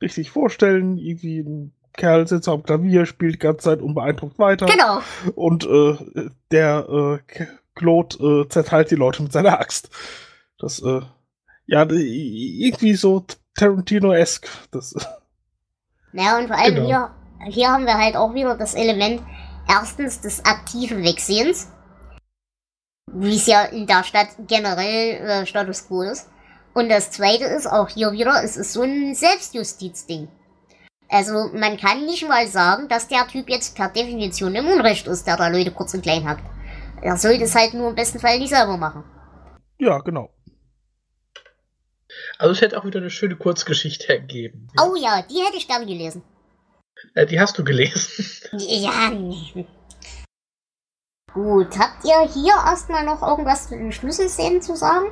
A: richtig vorstellen. Irgendwie ein Kerl sitzt am Klavier, spielt die ganze Zeit unbeeindruckt weiter.
C: Genau.
A: Und äh, der äh, Claude äh, zerteilt die Leute mit seiner Axt. Das, äh, ja, irgendwie so Tarantino-esque. Das,
C: Naja, und vor allem
B: Genau.
C: hier, hier haben wir halt auch wieder das Element erstens des aktiven Wegsehens. Wie es ja in der Stadt generell äh, Status quo ist. Und das zweite ist auch hier wieder, es ist so ein Selbstjustizding. Also man kann nicht mal sagen, dass der Typ jetzt per Definition im Unrecht ist, der da Leute kurz und klein hackt. Er sollte es halt nur im besten Fall nicht selber machen.
A: ja, genau.
B: Also es hätte auch wieder eine schöne Kurzgeschichte ergeben.
C: Oh ja, die hätte ich gerne gelesen.
B: Äh, die hast du gelesen.
C: Ja, nee. Gut, habt ihr hier erstmal noch irgendwas zu den Schlüsselszenen zu sagen?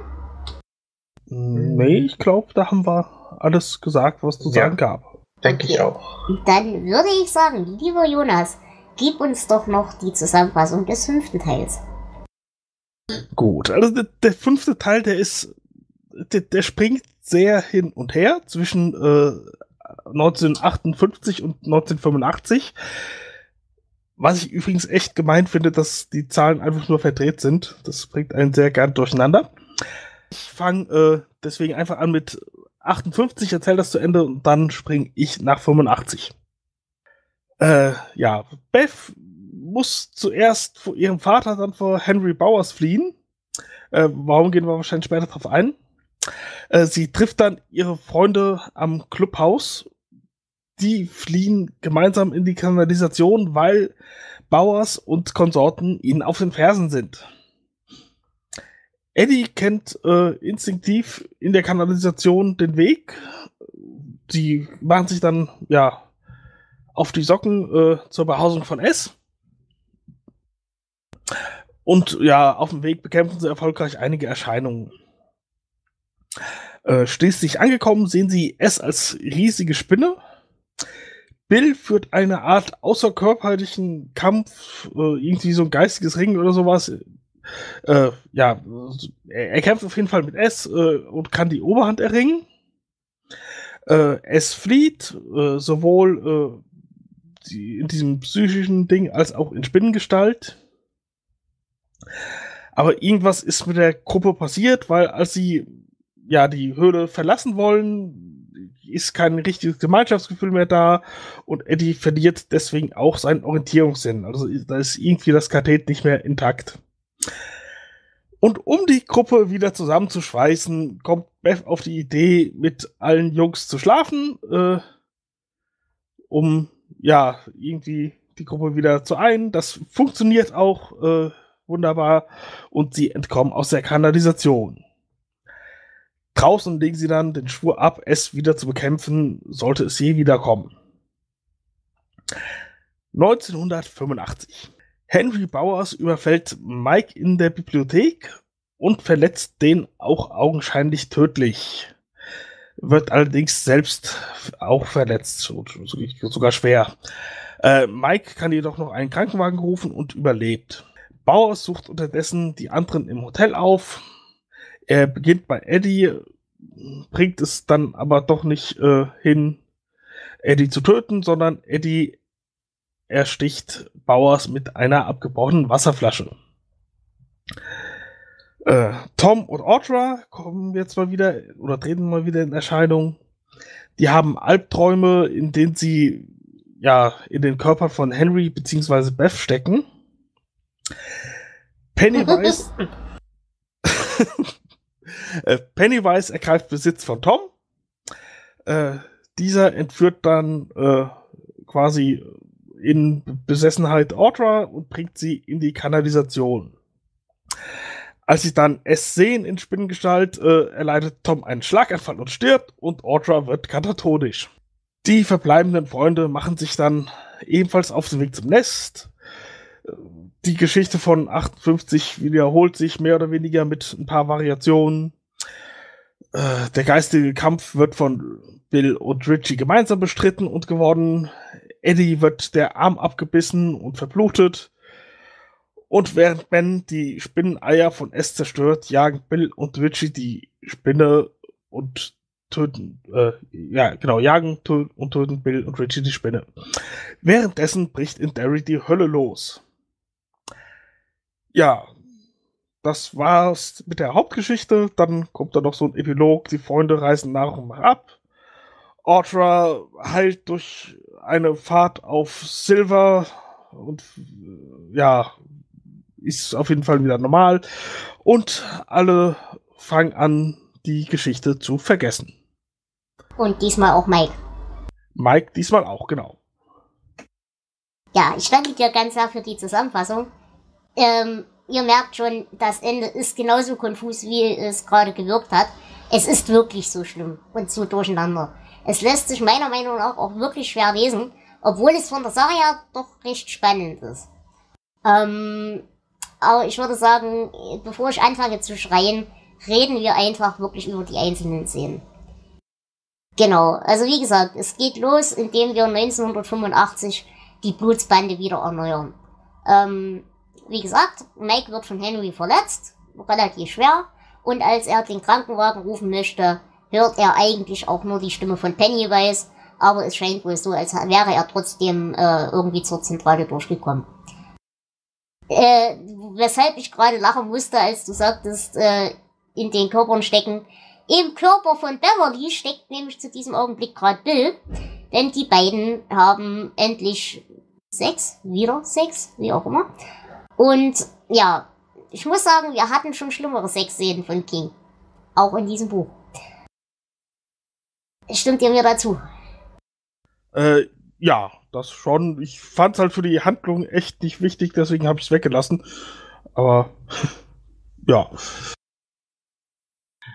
A: Nee, ich glaube, da haben wir alles gesagt, was zu
B: Ja.
A: sagen gab.
B: denke ich
C: Okay.
B: auch.
C: Dann würde ich sagen, lieber Jonas, gib uns doch noch die Zusammenfassung des fünften Teils.
A: Gut, also der, der fünfte Teil, der ist, der, der springt sehr hin und her zwischen äh, 1958 und 1985. Was ich übrigens echt gemein finde, dass die Zahlen einfach nur verdreht sind. Das bringt einen sehr gern durcheinander. Ich fange äh, deswegen einfach an mit 58, erzähl das zu Ende und dann springe ich nach 85. Äh, ja, Beth muss zuerst vor ihrem Vater, dann vor Henry Bowers fliehen. Äh, warum gehen wir wahrscheinlich später drauf ein? Äh, sie trifft dann ihre Freunde am Clubhaus. Die fliehen gemeinsam in die Kanalisation, weil Bowers und Konsorten ihnen auf den Fersen sind. Eddie kennt äh, instinktiv in der Kanalisation den Weg. Sie machen sich dann ja auf die Socken äh, zur Behausung von S. Und ja, auf dem Weg bekämpfen sie erfolgreich einige Erscheinungen. Äh, schließlich angekommen sehen sie S als riesige Spinne. Bill führt eine Art außerkörperlichen Kampf, äh, irgendwie so ein geistiges Ring oder sowas. Äh, ja, er, er kämpft auf jeden Fall mit S äh, und kann die Oberhand erringen. Äh, es flieht, sowohl die, in diesem psychischen Ding als auch in Spinnengestalt. Aber irgendwas ist mit der Gruppe passiert, weil als sie ja die Höhle verlassen wollen, ist kein richtiges Gemeinschaftsgefühl mehr da und Eddie verliert deswegen auch seinen Orientierungssinn. Also da ist irgendwie das Kathet nicht mehr intakt. Und um die Gruppe wieder zusammenzuschweißen, kommt Beth auf die Idee, mit allen Jungs zu schlafen, äh, um ja irgendwie die Gruppe wieder zu ein. Das funktioniert auch äh, wunderbar und sie entkommen aus der Kanalisation. Draußen legen sie dann den Schwur ab, es wieder zu bekämpfen, sollte es je wieder kommen. 1985. Henry Bowers überfällt Mike in der Bibliothek und verletzt den auch augenscheinlich tödlich. Wird allerdings selbst auch verletzt, sogar schwer. Äh, Mike kann jedoch noch einen Krankenwagen rufen und überlebt. Bowers sucht unterdessen die anderen im Hotel auf. Er beginnt bei Eddie, bringt es dann aber doch nicht äh, hin, Eddie zu töten, sondern Eddie ersticht Bowers mit einer abgebrochenen Wasserflasche. Äh, Tom und Audra kommen jetzt mal wieder oder treten mal wieder in Erscheinung. Die haben Albträume, in denen sie ja in den Körper von Henry bzw. Beth stecken. Pennywise äh, Pennywise ergreift Besitz von Tom. Äh, dieser entführt dann äh, quasi in Besessenheit Audra und bringt sie in die Kanalisation. Als sie dann es sehen in Spinnengestalt, äh, erleidet Tom einen Schlaganfall und stirbt und Audra wird katatonisch. Die verbleibenden Freunde machen sich dann ebenfalls auf den Weg zum Nest. Die Geschichte von 58 wiederholt sich mehr oder weniger mit ein paar Variationen. Äh, der geistige Kampf wird von Bill und Richie gemeinsam bestritten und gewonnen. Eddie wird der Arm abgebissen und verblutet. Und während Ben die Spinneneier von S zerstört, jagen Bill und Richie die Spinne und töten, äh, ja, genau, jagen und töten Bill und Richie die Spinne. Währenddessen bricht in Derry die Hölle los. Ja, das war's mit der Hauptgeschichte. Dann kommt da noch so ein Epilog. Die Freunde reisen nach und nach ab. Audra heilt durch eine Fahrt auf Silver und ja, ist auf jeden Fall wieder normal. Und alle fangen an, die Geschichte zu vergessen.
C: Und diesmal auch Mike.
A: Mike diesmal auch, genau.
C: Ja, ich danke dir ganz sehr für die Zusammenfassung. Ähm, ihr merkt schon, das Ende ist genauso konfus, wie es gerade gewirkt hat. Es ist wirklich so schlimm und so durcheinander. Es lässt sich meiner Meinung nach auch wirklich schwer lesen, obwohl es von der Sache her doch recht spannend ist. Ähm, aber ich würde sagen, bevor ich anfange zu schreien, reden wir einfach wirklich über die einzelnen Szenen. Genau, also wie gesagt, es geht los, indem wir 1985 die Blutsbande wieder erneuern. Ähm, wie gesagt, Mike wird von Henry verletzt, relativ schwer, und als er den Krankenwagen rufen möchte, hört er eigentlich auch nur die Stimme von Pennywise, aber es scheint wohl so, als wäre er trotzdem äh, irgendwie zur Zentrale durchgekommen. Äh, weshalb ich gerade lachen musste, als du sagtest, äh, in den Körpern stecken. Im Körper von Beverly steckt nämlich zu diesem Augenblick gerade Bill, denn die beiden haben endlich Sex, wieder Sex, wie auch immer. Und ja, ich muss sagen, wir hatten schon schlimmere Sexszenen von King. Auch in diesem Buch. Stimmt ihr mir dazu?
A: Äh, ja, das schon. Ich fand es halt für die Handlung echt nicht wichtig, deswegen habe ich es weggelassen. Aber ja.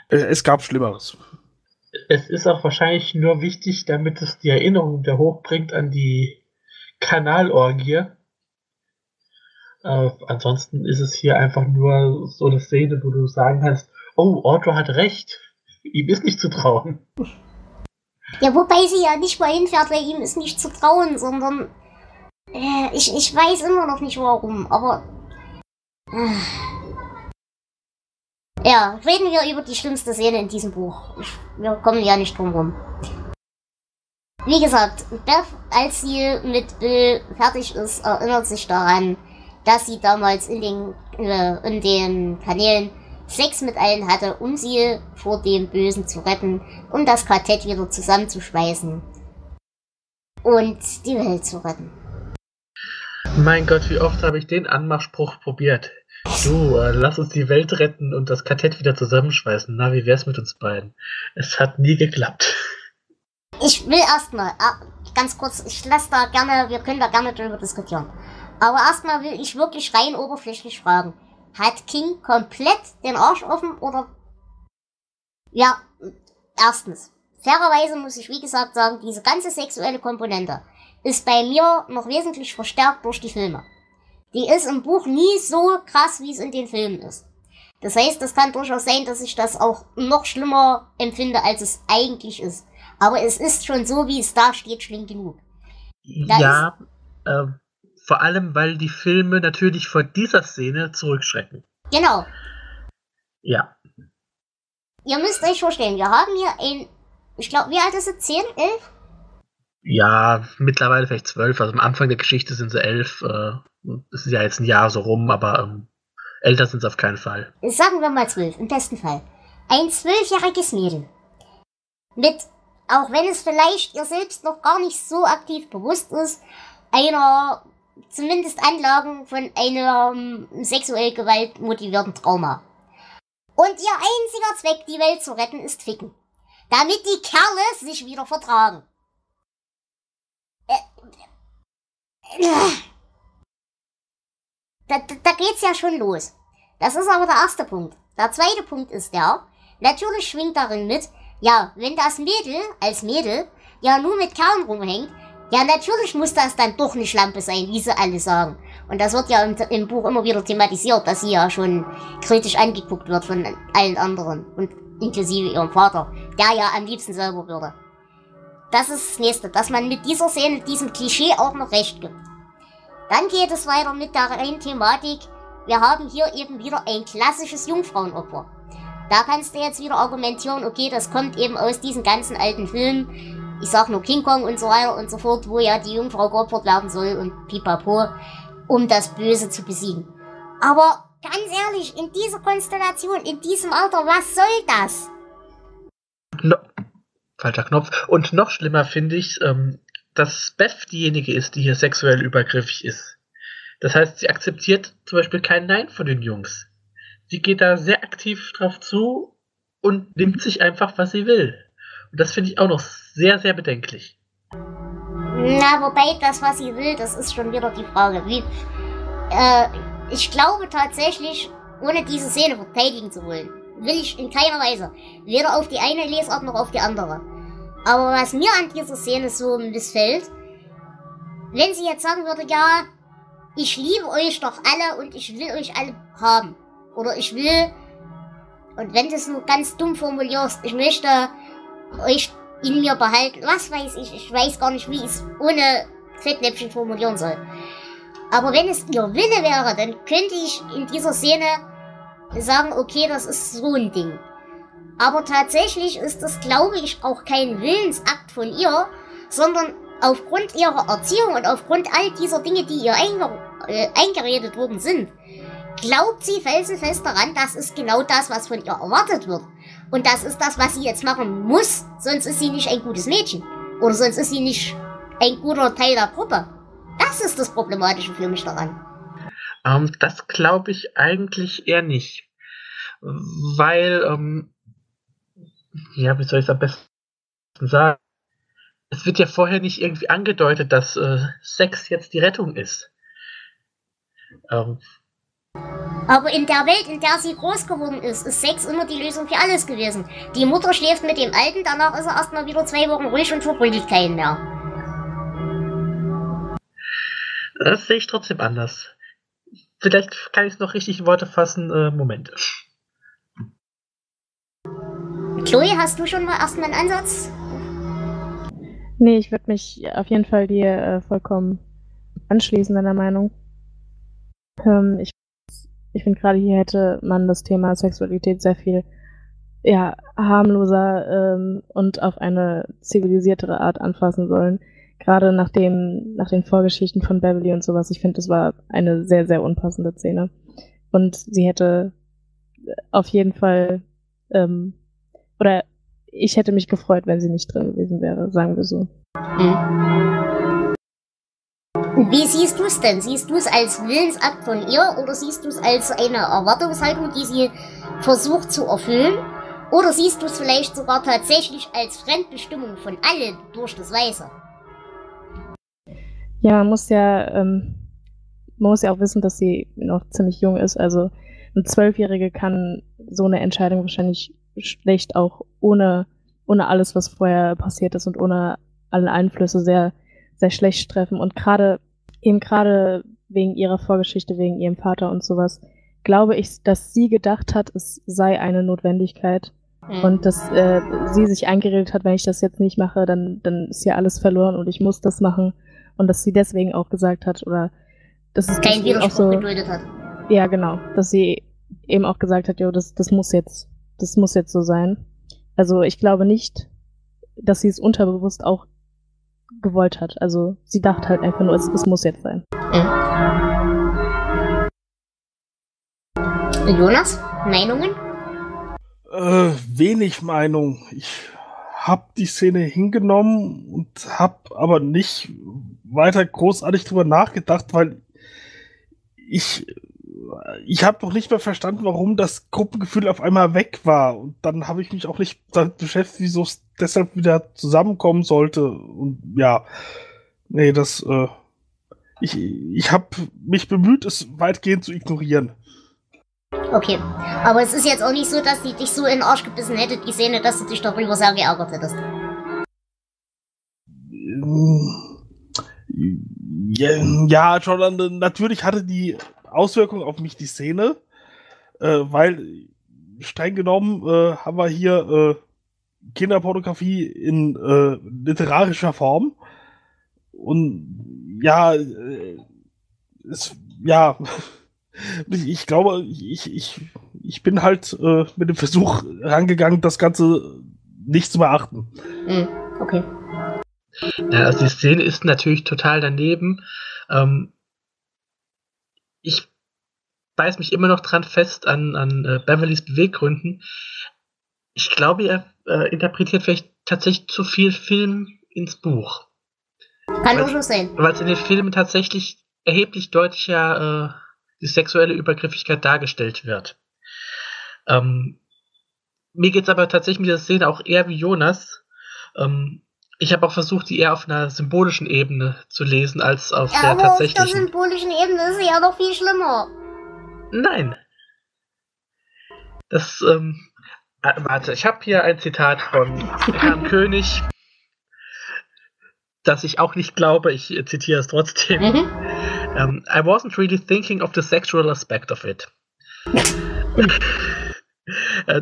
A: Äh, es gab Schlimmeres.
B: Es ist auch wahrscheinlich nur wichtig, damit es die Erinnerung wieder hochbringt an die Kanalorgie. Äh, ansonsten ist es hier einfach nur so eine Szene, wo du sagen kannst, oh, Audra hat recht. Ihm ist nicht zu trauen.
C: Ja, wobei sie ja nicht mal hinfährt, weil ihm ist nicht zu trauen, sondern äh, ich, ich weiß immer noch nicht warum, aber. Äh. Ja, reden wir über die schlimmste Szene in diesem Buch. Wir kommen ja nicht drum rum. Wie gesagt, Beth, als sie mit Bill fertig ist, erinnert sich daran, dass sie damals in den, äh, in den Kanälen Sex mit allen hatte, um sie vor dem Bösen zu retten, um das Quartett wieder zusammenzuschweißen und die Welt zu retten.
B: Mein Gott, wie oft habe ich den Anmachspruch probiert. Du, äh, lass uns die Welt retten und das Quartett wieder zusammenschweißen. Na, wie wär's mit uns beiden? Es hat nie geklappt.
C: Ich will erstmal, äh, ganz kurz, ich lasse da gerne, wir können da gerne drüber diskutieren. Aber erstmal will ich wirklich rein oberflächlich fragen. Hat King komplett den Arsch offen oder? Ja, erstens. Fairerweise muss ich wie gesagt sagen, diese ganze sexuelle Komponente ist bei mir noch wesentlich verstärkt durch die Filme. Die ist im Buch nie so krass, wie es in den Filmen ist. Das heißt, es kann durchaus sein, dass ich das auch noch schlimmer empfinde, als es eigentlich ist. Aber es ist schon so, wie es da steht, schlimm genug.
B: Da ja, äh, vor allem, weil die Filme natürlich vor dieser Szene zurückschrecken.
C: Genau.
B: Ja.
C: Ihr müsst euch vorstellen, wir haben hier ein, ich glaube, wie alt ist es? 10, 11?
B: Ja, mittlerweile vielleicht zwölf. Also am Anfang der Geschichte sind sie elf. Äh, es ist ja jetzt ein Jahr so rum, aber ähm, älter sind sie auf keinen Fall.
C: Sagen wir mal zwölf, im besten Fall. Ein zwölfjähriges Mädel. Mit, auch wenn es vielleicht ihr selbst noch gar nicht so aktiv bewusst ist, einer zumindest Anlagen von einem sexuell Gewalt motivierten Trauma. Und ihr einziger Zweck, die Welt zu retten, ist Ficken. Damit die Kerle sich wieder vertragen. Äh, äh, da, da geht's ja schon los. Das ist aber der erste Punkt. Der zweite Punkt ist der, natürlich schwingt darin mit, ja, wenn das Mädel als Mädel ja nur mit Kerlen rumhängt, ja, natürlich muss das dann doch eine Schlampe sein, wie sie alle sagen. Und das wird ja im, im, Buch immer wieder thematisiert, dass sie ja schon kritisch angeguckt wird von allen anderen. Und inklusive ihrem Vater, der ja am liebsten selber würde. Das ist das nächste, dass man mit dieser Szene diesem Klischee auch noch recht gibt. Dann geht es weiter mit der reinen Thematik. Wir haben hier eben wieder ein klassisches Jungfrauenopfer. Da kannst du jetzt wieder argumentieren, okay, das kommt eben aus diesen ganzen alten Filmen ich sag nur King Kong und so weiter und so fort, wo ja die Jungfrau geopfert werden soll und pipapo, um das Böse zu besiegen. Aber ganz ehrlich, in dieser Konstellation, in diesem Alter, was soll das?
B: No, falscher Knopf. Und noch schlimmer finde ich, ähm, dass Beth diejenige ist, die hier sexuell übergriffig ist. Das heißt, sie akzeptiert zum Beispiel kein Nein von den Jungs. Sie geht da sehr aktiv drauf zu und nimmt sich einfach, was sie will. Und das finde ich auch noch sehr, sehr bedenklich.
C: Na, wobei das, was sie will, das ist schon wieder die Frage. Wie, äh, ich glaube tatsächlich, ohne diese Szene verteidigen zu wollen, will ich in keiner Weise. Weder auf die eine Lesart noch auf die andere. Aber was mir an dieser Szene so missfällt, wenn sie jetzt sagen würde, ja, ich liebe euch doch alle und ich will euch alle haben. Oder ich will, und wenn du es nur ganz dumm formulierst, ich möchte euch in mir behalten. Was weiß ich, ich weiß gar nicht, wie ich es ohne Fettnäpfchen formulieren soll. Aber wenn es ihr Wille wäre, dann könnte ich in dieser Szene sagen, okay, das ist so ein Ding. Aber tatsächlich ist das, glaube ich, auch kein Willensakt von ihr, sondern aufgrund ihrer Erziehung und aufgrund all dieser Dinge, die ihr einge äh, eingeredet worden sind, glaubt sie felsenfest daran, das ist genau das, was von ihr erwartet wird. Und das ist das, was sie jetzt machen muss, sonst ist sie nicht ein gutes Mädchen. Oder sonst ist sie nicht ein guter Teil der Gruppe. Das ist das Problematische für mich daran.
B: Ähm, das glaube ich eigentlich eher nicht. Weil, ähm, ja, wie soll ich es am besten sagen? Es wird ja vorher nicht irgendwie angedeutet, dass äh, Sex jetzt die Rettung ist.
C: Ähm, aber in der Welt, in der sie groß geworden ist, ist Sex immer die Lösung für alles gewesen. Die Mutter schläft mit dem Alten, danach ist er erstmal wieder zwei Wochen ruhig und verprügelt keinen mehr.
B: Das sehe ich trotzdem anders. Vielleicht kann ich es noch richtig in Worte fassen. Äh, Moment.
C: Chloe, hast du schon mal erstmal einen Ansatz?
E: Nee, ich würde mich auf jeden Fall dir äh, vollkommen anschließen, deiner Meinung. Ähm, ich ich finde gerade hier hätte man das Thema Sexualität sehr viel ja, harmloser ähm, und auf eine zivilisiertere Art anfassen sollen. Gerade nach dem, nach den Vorgeschichten von Beverly und sowas. Ich finde, das war eine sehr, sehr unpassende Szene. Und sie hätte auf jeden Fall, ähm, oder ich hätte mich gefreut, wenn sie nicht drin gewesen wäre, sagen wir so. Mhm.
C: Wie siehst du es denn? Siehst du es als Willensakt von ihr oder siehst du es als eine Erwartungshaltung, die sie versucht zu erfüllen? Oder siehst du es vielleicht sogar tatsächlich als Fremdbestimmung von allen durch das Weiße?
E: Ja, man muss ja, ähm, man muss ja auch wissen, dass sie noch ziemlich jung ist. Also ein Zwölfjährige kann so eine Entscheidung wahrscheinlich schlecht auch ohne, ohne alles, was vorher passiert ist und ohne alle Einflüsse sehr, sehr schlecht treffen. Und gerade eben gerade wegen ihrer Vorgeschichte, wegen ihrem Vater und sowas, glaube ich, dass sie gedacht hat, es sei eine Notwendigkeit mhm. und dass äh, sie sich eingeredet hat, wenn ich das jetzt nicht mache, dann, dann ist ja alles verloren und ich muss das machen und dass sie deswegen auch gesagt hat oder dass es
C: kein Widerspruch so, geduldet hat.
E: Ja, genau, dass sie eben auch gesagt hat, jo, das, das muss jetzt das muss jetzt so sein. Also ich glaube nicht, dass sie es unterbewusst auch gewollt hat. Also sie dachte halt einfach nur, es, es muss jetzt sein.
C: Mhm. Jonas, Meinungen?
A: Äh, wenig Meinung. Ich habe die Szene hingenommen und habe aber nicht weiter großartig drüber nachgedacht, weil ich ich habe noch nicht mehr verstanden, warum das Gruppengefühl auf einmal weg war. Und dann habe ich mich auch nicht damit beschäftigt, wieso es deshalb wieder zusammenkommen sollte. Und ja, nee, das, äh, ich, ich habe mich bemüht, es weitgehend zu ignorieren.
C: Okay, aber es ist jetzt auch nicht so, dass die dich so in den Arsch gebissen hätte, die Szene, dass du dich darüber sehr geärgert hättest.
A: Ja, Jordan, natürlich hatte die Auswirkungen auf mich die Szene, äh, weil streng genommen äh, haben wir hier äh, Kinderpornografie in äh, literarischer Form. Und ja, äh, es, ja, ich, ich, glaube, ich, ich, ich bin halt äh, mit dem Versuch rangegangen, das Ganze nicht zu beachten.
C: Mhm, okay.
B: Ja, also die Szene ist natürlich total daneben. Ähm, ich beiß mich immer noch dran fest an, an äh, Beverlys Beweggründen. Ich glaube, er äh, interpretiert vielleicht tatsächlich zu viel Film ins Buch.
C: Kann auch schon sein.
B: Weil es in den Filmen tatsächlich erheblich deutlicher äh, die sexuelle Übergriffigkeit dargestellt wird. Ähm, mir geht es aber tatsächlich mit der Szene auch eher wie Jonas. Ähm, ich habe auch versucht, die eher auf einer symbolischen Ebene zu lesen, als auf
C: ja,
B: der
C: aber
B: tatsächlichen.
C: Auf der symbolischen Ebene ist sie ja noch viel schlimmer.
B: Nein. Das, ähm, äh, warte, ich habe hier ein Zitat von Herrn König, das ich auch nicht glaube, ich äh, zitiere es trotzdem.
C: Mhm.
B: Um, I wasn't really thinking of the sexual aspect of it. uh,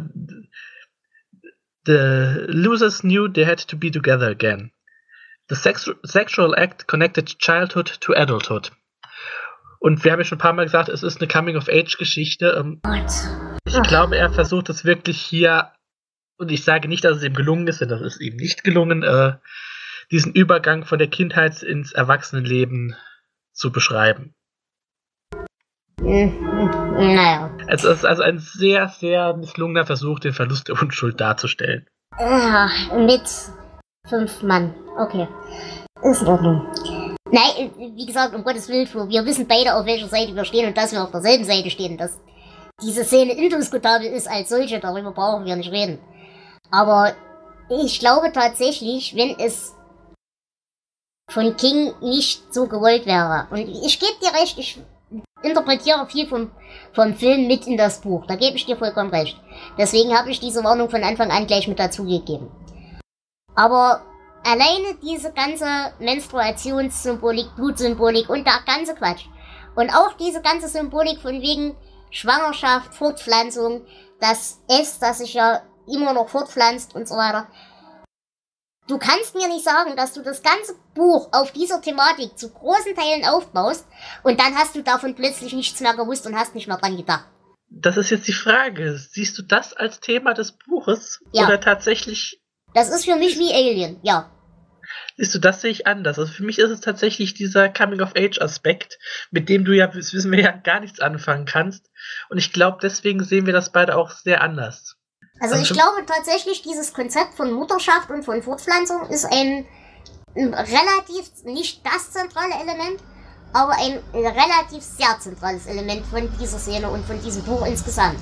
B: the losers knew they had to be together again. The sex sexual act connected childhood to adulthood. Und wir haben ja schon ein paar Mal gesagt, es ist eine Coming-of-Age-Geschichte. Ähm, ich glaube, er versucht es wirklich hier, und ich sage nicht, dass es ihm gelungen ist, denn das ist ihm nicht gelungen, äh, diesen Übergang von der Kindheit ins Erwachsenenleben zu beschreiben.
C: Naja.
B: Es ist also ein sehr, sehr misslungener Versuch, den Verlust der Unschuld darzustellen.
C: Mit fünf Mann. Okay. Ist in Ordnung. Nein, wie gesagt, um Gottes Willen, wir wissen beide, auf welcher Seite wir stehen und dass wir auf derselben Seite stehen. Dass diese Szene indiskutabel ist als solche, darüber brauchen wir nicht reden. Aber ich glaube tatsächlich, wenn es von King nicht so gewollt wäre. Und ich gebe dir recht, ich interpretiere viel vom, vom Film mit in das Buch. Da gebe ich dir vollkommen recht. Deswegen habe ich diese Warnung von Anfang an gleich mit dazugegeben. Aber alleine diese ganze Menstruationssymbolik, Blutsymbolik und der ganze Quatsch. Und auch diese ganze Symbolik von wegen Schwangerschaft, Fortpflanzung, das S, das sich ja immer noch fortpflanzt und so weiter. Du kannst mir nicht sagen, dass du das ganze Buch auf dieser Thematik zu großen Teilen aufbaust und dann hast du davon plötzlich nichts mehr gewusst und hast nicht mehr dran gedacht.
B: Das ist jetzt die Frage. Siehst du das als Thema des Buches?
C: Ja.
B: Oder tatsächlich.
C: Das ist für mich wie Alien, ja.
B: Siehst du, das sehe ich anders. Also für mich ist es tatsächlich dieser Coming-of-Age-Aspekt, mit dem du ja, das wissen wir ja, gar nichts anfangen kannst. Und ich glaube, deswegen sehen wir das beide auch sehr anders.
C: Also ich glaube tatsächlich, dieses Konzept von Mutterschaft und von Fortpflanzung ist ein, ein relativ, nicht das zentrale Element, aber ein relativ sehr zentrales Element von dieser Szene und von diesem Buch insgesamt.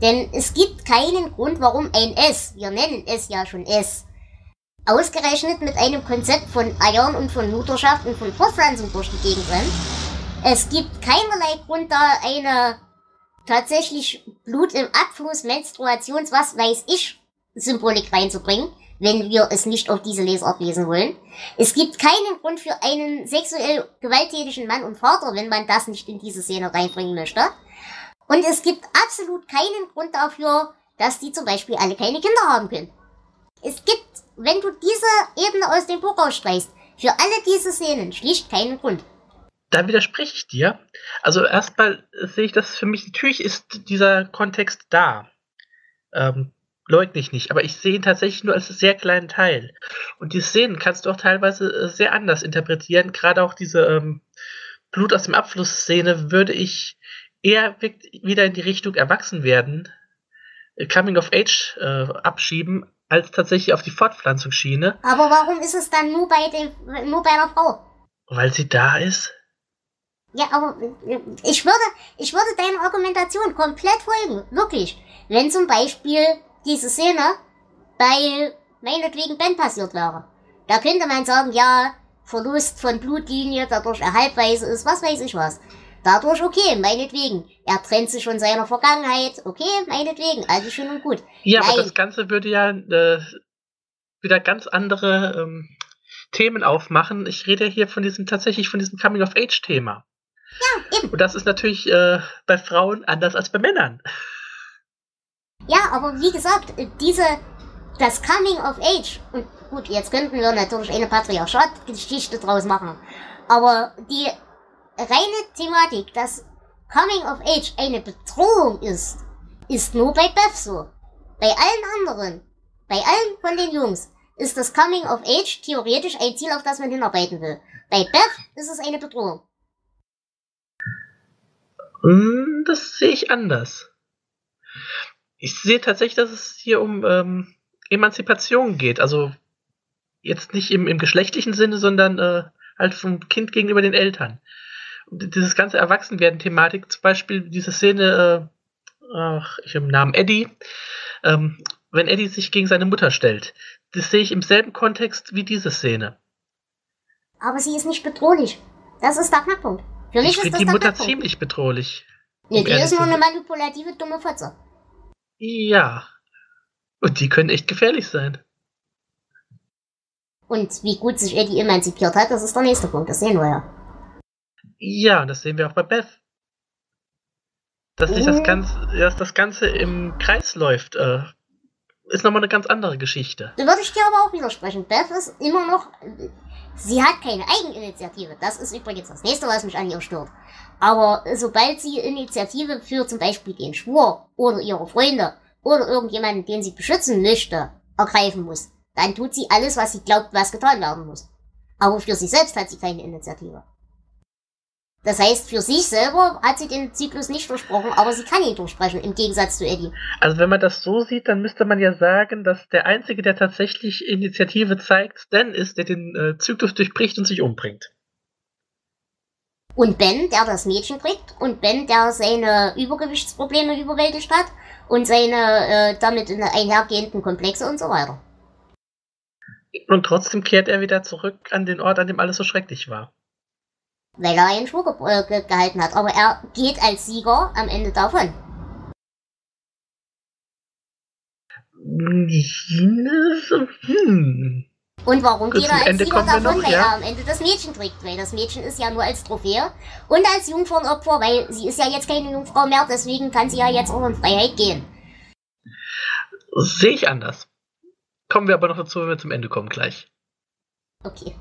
C: Denn es gibt keinen Grund, warum ein S, wir nennen es ja schon S, ausgerechnet mit einem Konzept von Eiern und von Mutterschaft und von Fortpflanzung durch die Gegend rennt. Es gibt keinerlei Grund, da eine tatsächlich Blut im Abfluss, Menstruations, was weiß ich, Symbolik reinzubringen, wenn wir es nicht auf diese Lesart lesen wollen. Es gibt keinen Grund für einen sexuell gewalttätigen Mann und Vater, wenn man das nicht in diese Szene reinbringen möchte. Und es gibt absolut keinen Grund dafür, dass die zum Beispiel alle keine Kinder haben können. Es gibt, wenn du diese Ebene aus dem Buch rausstreichst, für alle diese Szenen schlicht keinen Grund.
B: Da widerspreche ich dir. Also erstmal sehe ich das für mich, natürlich ist dieser Kontext da. Ähm, leugne ich nicht, aber ich sehe ihn tatsächlich nur als sehr kleinen Teil. Und die Szenen kannst du auch teilweise äh, sehr anders interpretieren. Gerade auch diese ähm, Blut aus dem Abfluss-Szene würde ich eher wieder in die Richtung erwachsen werden, äh, Coming of Age äh, abschieben, als tatsächlich auf die Fortpflanzungsschiene.
C: Aber warum ist es dann nur bei, dem, nur bei der Frau?
B: Weil sie da ist.
C: Ja, aber ich würde, ich würde deiner Argumentation komplett folgen, wirklich. Wenn zum Beispiel diese Szene bei meinetwegen Ben passiert wäre. Da könnte man sagen, ja, Verlust von Blutlinie, dadurch er halbweise ist, was weiß ich was. Dadurch okay, meinetwegen. Er trennt sich von seiner Vergangenheit, okay, meinetwegen, alles schön und gut.
B: Ja, Nein. aber das Ganze würde ja äh, wieder ganz andere ähm, Themen aufmachen. Ich rede hier von diesem tatsächlich von diesem Coming of Age Thema. Ja, eben. Und das ist natürlich äh, bei Frauen anders als bei Männern.
C: Ja, aber wie gesagt, diese, das Coming of Age, und gut, jetzt könnten wir natürlich eine Patriarchat-Geschichte draus machen, aber die reine Thematik, dass Coming of Age eine Bedrohung ist, ist nur bei Beth so. Bei allen anderen, bei allen von den Jungs, ist das Coming of Age theoretisch ein Ziel, auf das man hinarbeiten will. Bei Beth ist es eine Bedrohung.
B: Hm, das sehe ich anders. Ich sehe tatsächlich, dass es hier um ähm, Emanzipation geht. Also jetzt nicht im, im geschlechtlichen Sinne, sondern äh, halt vom Kind gegenüber den Eltern. Dieses ganze Erwachsenwerden-Thematik, zum Beispiel diese Szene, äh, ach, ich habe den Namen Eddie, ähm, wenn Eddie sich gegen seine Mutter stellt, das sehe ich im selben Kontext wie diese Szene.
C: Aber sie ist nicht bedrohlich. Das ist der Knackpunkt.
B: Für mich ich ist das die Mutter Knackpunkt. ziemlich bedrohlich.
C: Nee, um die ist nur eine manipulative, dumme Fotze.
B: Ja. Und die können echt gefährlich sein.
C: Und wie gut sich Eddie emanzipiert hat, das ist der nächste Punkt, das sehen wir ja.
B: Ja, das sehen wir auch bei Beth. Dass sich das, oh. Ganze, dass das Ganze im Kreis läuft, äh, ist nochmal eine ganz andere Geschichte.
C: Da würde ich dir aber auch widersprechen. Beth ist immer noch. Sie hat keine Eigeninitiative. Das ist übrigens das nächste, was mich an ihr stört. Aber sobald sie Initiative für zum Beispiel den Schwur oder ihre Freunde oder irgendjemanden, den sie beschützen möchte, ergreifen muss, dann tut sie alles, was sie glaubt, was getan werden muss. Aber für sich selbst hat sie keine Initiative. Das heißt, für sich selber hat sie den Zyklus nicht versprochen, aber sie kann ihn durchsprechen, im Gegensatz zu Eddie.
B: Also wenn man das so sieht, dann müsste man ja sagen, dass der Einzige, der tatsächlich Initiative zeigt, Stan ist, der den äh, Zyklus durchbricht und sich umbringt.
C: Und Ben, der das Mädchen kriegt, und Ben, der seine Übergewichtsprobleme überwältigt hat und seine äh, damit einhergehenden Komplexe und so weiter.
B: Und trotzdem kehrt er wieder zurück an den Ort, an dem alles so schrecklich war
C: weil er einen Schwur ge ge gehalten hat. Aber er geht als Sieger am Ende davon. Hm. Und warum geht er als Ende Sieger davon? Noch, weil ja? er am Ende das Mädchen trägt. Weil das Mädchen ist ja nur als Trophäe und als Jungfrauenopfer, weil sie ist ja jetzt keine Jungfrau mehr, deswegen kann sie ja jetzt auch in Freiheit gehen.
B: Sehe ich anders. Kommen wir aber noch dazu, wenn wir zum Ende kommen gleich.
C: Okay.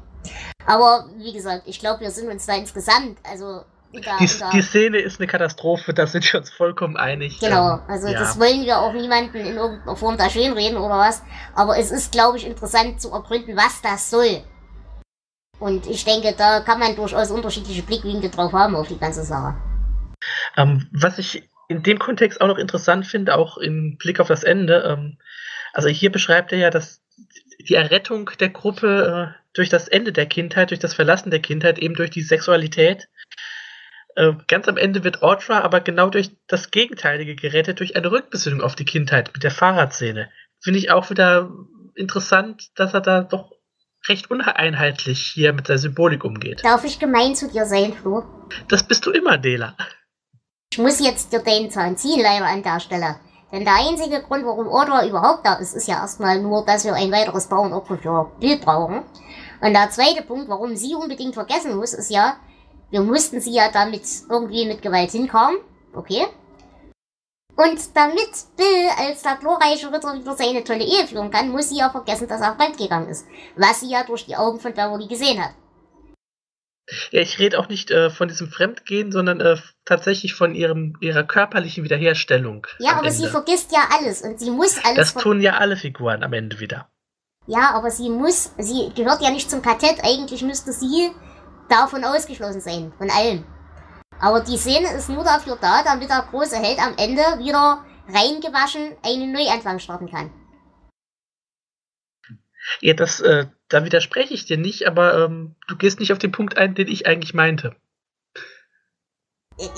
C: Aber wie gesagt, ich glaube, wir sind uns da insgesamt, also
B: da, die, da, die, Szene ist eine Katastrophe, da sind wir uns vollkommen einig.
C: Genau, ähm, also ja. das wollen wir auch niemanden in irgendeiner Form da schönreden oder was. Aber es ist, glaube ich, interessant zu ergründen, was das soll. Und ich denke, da kann man durchaus unterschiedliche Blickwinkel drauf haben auf die ganze Sache.
B: Ähm, was ich in dem Kontext auch noch interessant finde, auch im Blick auf das Ende, ähm, also hier beschreibt er ja, dass die Errettung der Gruppe äh, durch das Ende der Kindheit, durch das Verlassen der Kindheit, eben durch die Sexualität. Äh, ganz am Ende wird Audra aber genau durch das Gegenteilige gerettet, durch eine Rückbesinnung auf die Kindheit mit der Fahrradszene. Finde ich auch wieder interessant, dass er da doch recht uneinheitlich hier mit der Symbolik umgeht.
C: Darf ich gemein zu dir sein, Flo?
B: Das bist du immer, Dela.
C: Ich muss jetzt dir den Zahn ziehen, leider an der Stelle. Denn der einzige Grund, warum Order überhaupt da ist, ist ja erstmal nur, dass wir ein weiteres Bauernopfer für Bild brauchen. Und der zweite Punkt, warum sie unbedingt vergessen muss, ist ja, wir mussten sie ja damit irgendwie mit Gewalt hinkommen. Okay. Und damit Bill als der glorreiche Ritter wieder seine tolle Ehe führen kann, muss sie ja vergessen, dass er fremdgegangen ist. Was sie ja durch die Augen von Beverly gesehen hat.
B: Ja, ich rede auch nicht äh, von diesem Fremdgehen, sondern äh, tatsächlich von ihrem, ihrer körperlichen Wiederherstellung.
C: Ja, aber
B: Ende.
C: sie vergisst ja alles und sie muss alles
B: Das tun ja alle Figuren am Ende wieder.
C: Ja, aber sie muss, sie gehört ja nicht zum Kartett. Eigentlich müsste sie davon ausgeschlossen sein, von allem. Aber die Szene ist nur dafür da, damit der große Held am Ende wieder reingewaschen einen Neuanfang starten kann.
B: Ja, das, äh, da widerspreche ich dir nicht, aber ähm, du gehst nicht auf den Punkt ein, den ich eigentlich meinte.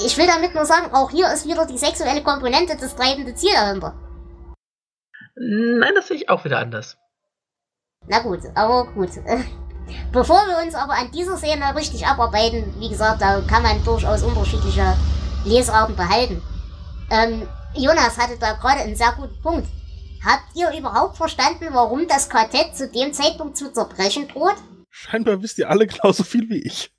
C: Ich will damit nur sagen, auch hier ist wieder die sexuelle Komponente das treibende Ziel dahinter.
B: Nein, das sehe ich auch wieder anders.
C: Na gut, aber gut. Bevor wir uns aber an dieser Szene richtig abarbeiten, wie gesagt, da kann man durchaus unterschiedliche Lesarten behalten. Ähm, Jonas hatte da gerade einen sehr guten Punkt. Habt ihr überhaupt verstanden, warum das Quartett zu dem Zeitpunkt zu zerbrechen droht?
A: Scheinbar wisst ihr alle genauso viel wie ich.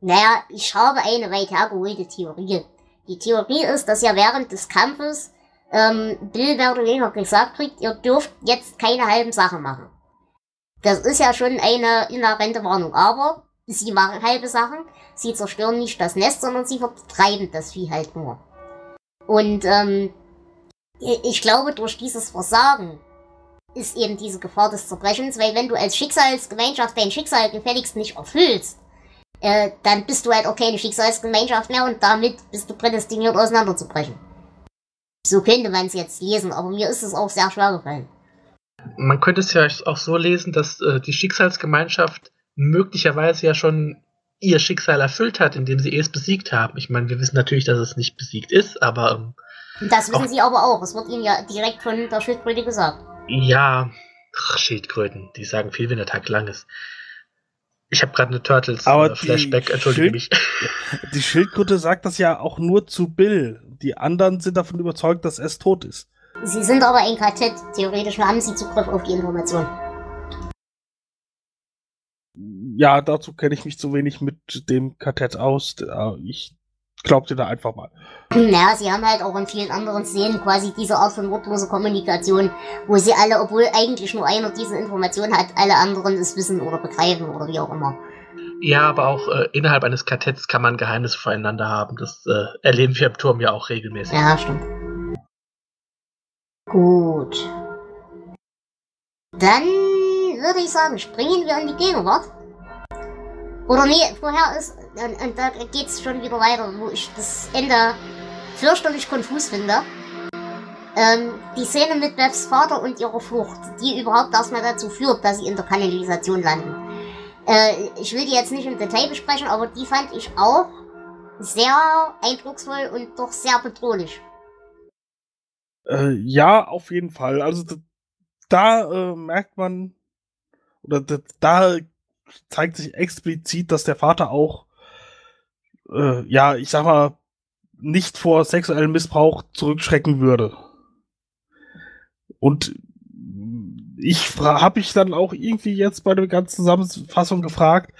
C: Naja, ich habe eine weit hergeholte Theorie. Die Theorie ist, dass ja während des Kampfes ähm, Bill mehr oder weniger gesagt kriegt, ihr dürft jetzt keine halben Sachen machen. Das ist ja schon eine inhärente Warnung, aber sie machen halbe Sachen, sie zerstören nicht das Nest, sondern sie vertreiben das Vieh halt nur. Und ähm, ich glaube, durch dieses Versagen ist eben diese Gefahr des Zerbrechens, weil wenn du als Schicksalsgemeinschaft dein Schicksal gefälligst nicht erfüllst, äh, dann bist du halt auch keine Schicksalsgemeinschaft mehr und damit bist du prädestiniert auseinanderzubrechen. So könnte man es jetzt lesen, aber mir ist es auch sehr schwer gefallen.
B: Man könnte es ja auch so lesen, dass äh, die Schicksalsgemeinschaft möglicherweise ja schon ihr Schicksal erfüllt hat, indem sie es besiegt haben. Ich meine, wir wissen natürlich, dass es nicht besiegt ist, aber ähm,
C: das wissen sie aber auch. Es wird ihnen ja direkt von der Schildkröte gesagt.
B: ja, ach, Schildkröten, die sagen viel, wenn der Tag lang ist. Ich habe gerade eine Turtles
A: Aber
B: äh,
A: die
B: Flashback, entschuldige
A: Schild-
B: mich.
A: Die Schildkröte sagt das ja auch nur zu Bill. Die anderen sind davon überzeugt, dass es tot ist.
C: Sie sind aber ein Quartett. Theoretisch haben sie Zugriff auf die Information.
A: Ja, dazu kenne ich mich zu wenig mit dem Kartett aus. Ich glaub dir da einfach mal.
C: Naja, sie haben halt auch in vielen anderen Szenen quasi diese Art von wortloser Kommunikation, wo sie alle, obwohl eigentlich nur einer diese Information hat, alle anderen es wissen oder begreifen oder wie auch immer.
B: Ja, aber auch äh, innerhalb eines Kartetts kann man Geheimnisse voreinander haben. Das äh, erleben wir im Turm ja auch regelmäßig.
C: Ja, stimmt. Gut. Dann würde ich sagen, springen wir in die Gegenwart. Oder nee, vorher ist, und, und da geht's schon wieder weiter, wo ich das Ende fürchterlich konfus finde. Ähm, die Szene mit Beths Vater und ihrer Flucht, die überhaupt erstmal dazu führt, dass sie in der Kanalisation landen. Äh, ich will die jetzt nicht im Detail besprechen, aber die fand ich auch sehr eindrucksvoll und doch sehr bedrohlich.
A: Äh, ja, auf jeden Fall. Also d- da äh, merkt man, oder d- da zeigt sich explizit, dass der Vater auch, äh, ja, ich sag mal, nicht vor sexuellem Missbrauch zurückschrecken würde. Und ich habe mich dann auch irgendwie jetzt bei der ganzen Zusammenfassung gefragt,